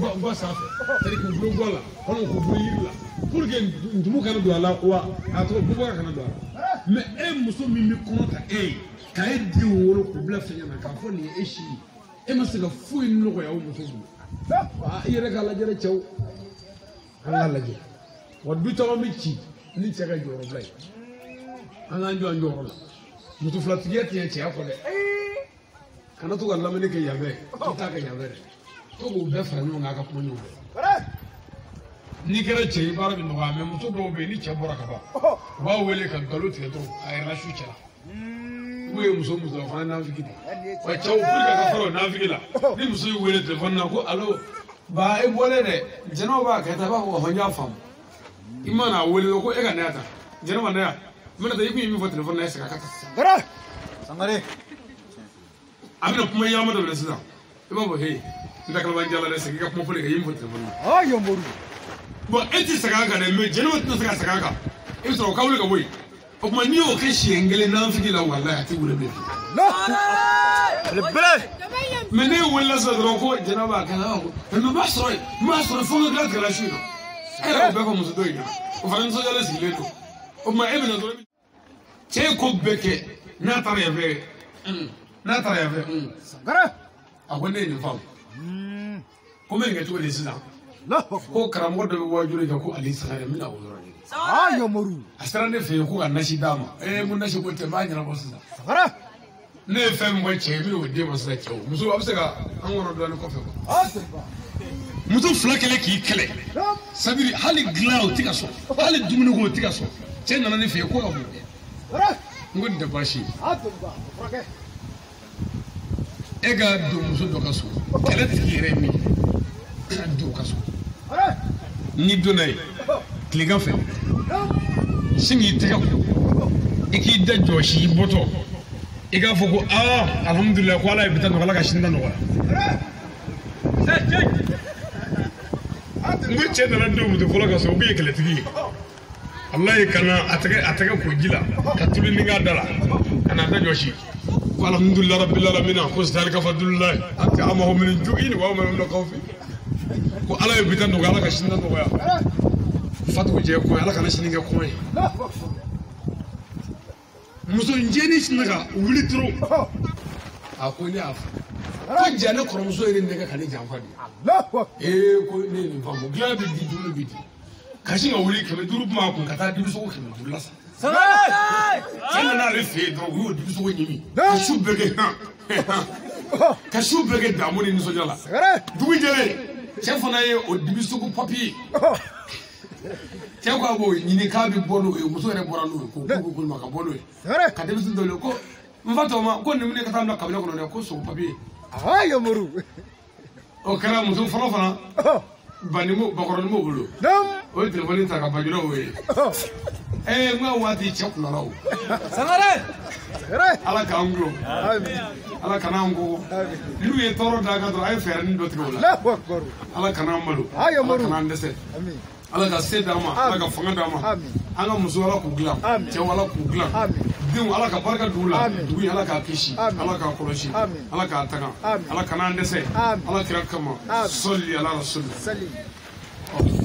gua gua sanfɛ c'est à dire k'u bolo gua la walima k'u bolo yiri la pour que ntumu kana don a la wa a tɔgɔ bubaga kana don a la mɛ e muso min bɛ kɔnɔ ta e ye k'a ye den wolo k'u bila fɛn ɲɛna k'a fɔ nin ye e si ye e ma se ka foyi nɔgɔya o muso bolo i yɛrɛ k'a lajɛ dɛ cɛw an k'a lajɛ wa du caman bɛ ci ni cɛ ka jɔyɔrɔ bila ye an k'an jɔ an jɔyɔrɔ la muso filatigiya tiɲɛ cɛya kɔ dɛ kana to ka lamɛnni kɛ yan fɛ i t'a kɛ yan fɛ dɛ to k'o bɛɛ fara ɲɔgɔn kan a ka kuma ɲɔgɔn fɛ n'i kɛra cɛ ye baara bɛ nɔgɔya mɛ muso dɔw bɛ yen ni cɛ bɔra ka ban u b'a wele ka nkalon tigɛ dɔrɔn a yɛrɛ la su cɛla k'u ye muso muso la o fana nafiki de wa cɛw pour que a ka fara o nafiki la ni muso y'i wele telefɔni na ko alo ba e bɔlen dɛ jɛnɛw b'a kɛ tan i b'a fɔ ɔhɔn n y'a faamu i ma n'a wele ko e ka ne ya tan jɛnɛba ne ya n bɛna taa i kun ye min fɔ telefɔni na e segin a ka taa. sangare. a bɛna kuma yaama dɔ minɛ sisan i b'a fɔ he n da kalama jala dɛ segin i ka kuma fɔli kɛ i ye min fɔ telefɔni na. aa yamoru. bɔn e ti segin a kan dɛ mɛ jɛnɛba tɛna se ka segin a kan i bɛ sɔrɔ o ka wuli ka bɔ yen o tuma n'i y'o kɛ siɲɛ kelen n'an fili la walayi a tɛ wuli bilen. bele. mɛ ne wulila sisan dɔrɔn ko jɛnɛ b'a kɛ n ko mɛ n b'a sɔrɔ yen n b'a sɔrɔ fo n ka kila kɛra su in na e yɛrɛ bɛɛ ka muso dɔ in na o fana nisɔndiyalen sigilen don o tuma e bɛna dɔrɔn cɛ ko bɛɛ kɛ n'a taara yan fɛ n'a taara yan fɛ sankara a ko ne ye nin faamu ko n bɛ nin kɛ cogo di sisan ko karamɔgɔ dɔ bɛ bɔ joli ko ali sankara n bɛna o yɔrɔ ye. a yomoru a sera ne fɛ yen ko ka nasi d'a ma ee eh, n ko nasi ko tɛ n b'a ɲɛnabɔ sisan sagara ne ye fɛn min fɔ cɛ ye n bɛ n'o d'e ma sisan cɛw muso a bɛ se ka an kɔnɔ dɔɔnin kɔfɛ muso fila kɛlen k'i kɛlɛ sabiri hali dilan o tɛ ka sɔn hali dumuni ko o tɛ ka sɔn cɛ nana ne fɛ yen ko ka mun kɛ n ko nin tɛ baasi ye e ka don muso dɔ ka so kɛlɛ tigi yɛrɛ ye min ye e don ka so ni donna yen tilegan fɛ sin k'i tɛgɛ i k'i da jɔsi i bɔtɔ i k'a fɔ ko aa alihamudulilayi ko ala ye bi ta nɔgɔya ala ka sini ta nɔgɔya n ko cɛ nana denw muso fɔlɔ ka so o bɛ ye kɛlɛtigi ye ala ka na a tɛgɛ a tɛgɛ ko ji la ka tulu ni k'a da la ka na da jɔsi ko alihamudulilayi rabbil alamina ko sitali kafa dulilayi a tɛ a ma ko ni wa ma min k'aw fɛ ko ala ye bi ta nɔgɔya ala ka sini ta nɔgɔya fa dugujɛ kɔ ala kana sini kɛ kɔn ye muso jeni sunaka wuli turu a ko ne y'a fɔ ko ja ne kɔrɔmuso ye ne nɛgɛ ka ne janfa de ee ko ne ye nin faamu gilan bɛ di dumuni bɛ di kasi ka wuli kɛmɛ duuru b'a kun ka taa denmisɛnw kɛmɛ duuru la san cɛ nana ale fɛ yen dɔrɔn u y'o denmisɛnw ɲimi ka su bɛɛ kɛ han ka su bɛɛ kɛ daamu ni nisɔndiya la dugu jɛlen cɛ fana ye o denmisɛnw papiye. cɛ ko a b'o ɲini k'a bɛ bɔ n'o ye muso yɛrɛ bɔra n'o ye ko k'u bolo ma ka bɔ n'o ye ka denmisɛnnin dɔ wele ko n fa tɔ ma ko nin minɛ ka taa bila kabila kɔnɔ dɛ ko sogo papiye. aa yamaru. o kɛra muso fɔlɔ fana banimo bakɔrɔnin b'o bolo o ye telefɔni ta ka bajulaw wele ee n ka waati cɛ kunna o. sangare. ala k'an gulo ala kan'an ko n'u ye tɔɔrɔ d'a kan dɔrɔn a ye fɛɛrɛnin dɔ tigɛ o la ala kan'an malo ala kan'an dɛsɛ. ala ka se d'an ma ala ka fanga d'an ma an ka muso ala k'u dilan cɛw ala k'u dilan denw ala ka barika dugu la dugu in ala k'a kisi ala k'a kɔlɔsi ala k'a tanga ala kana an dɛsɛ ala kira kama sɔli ala rasuli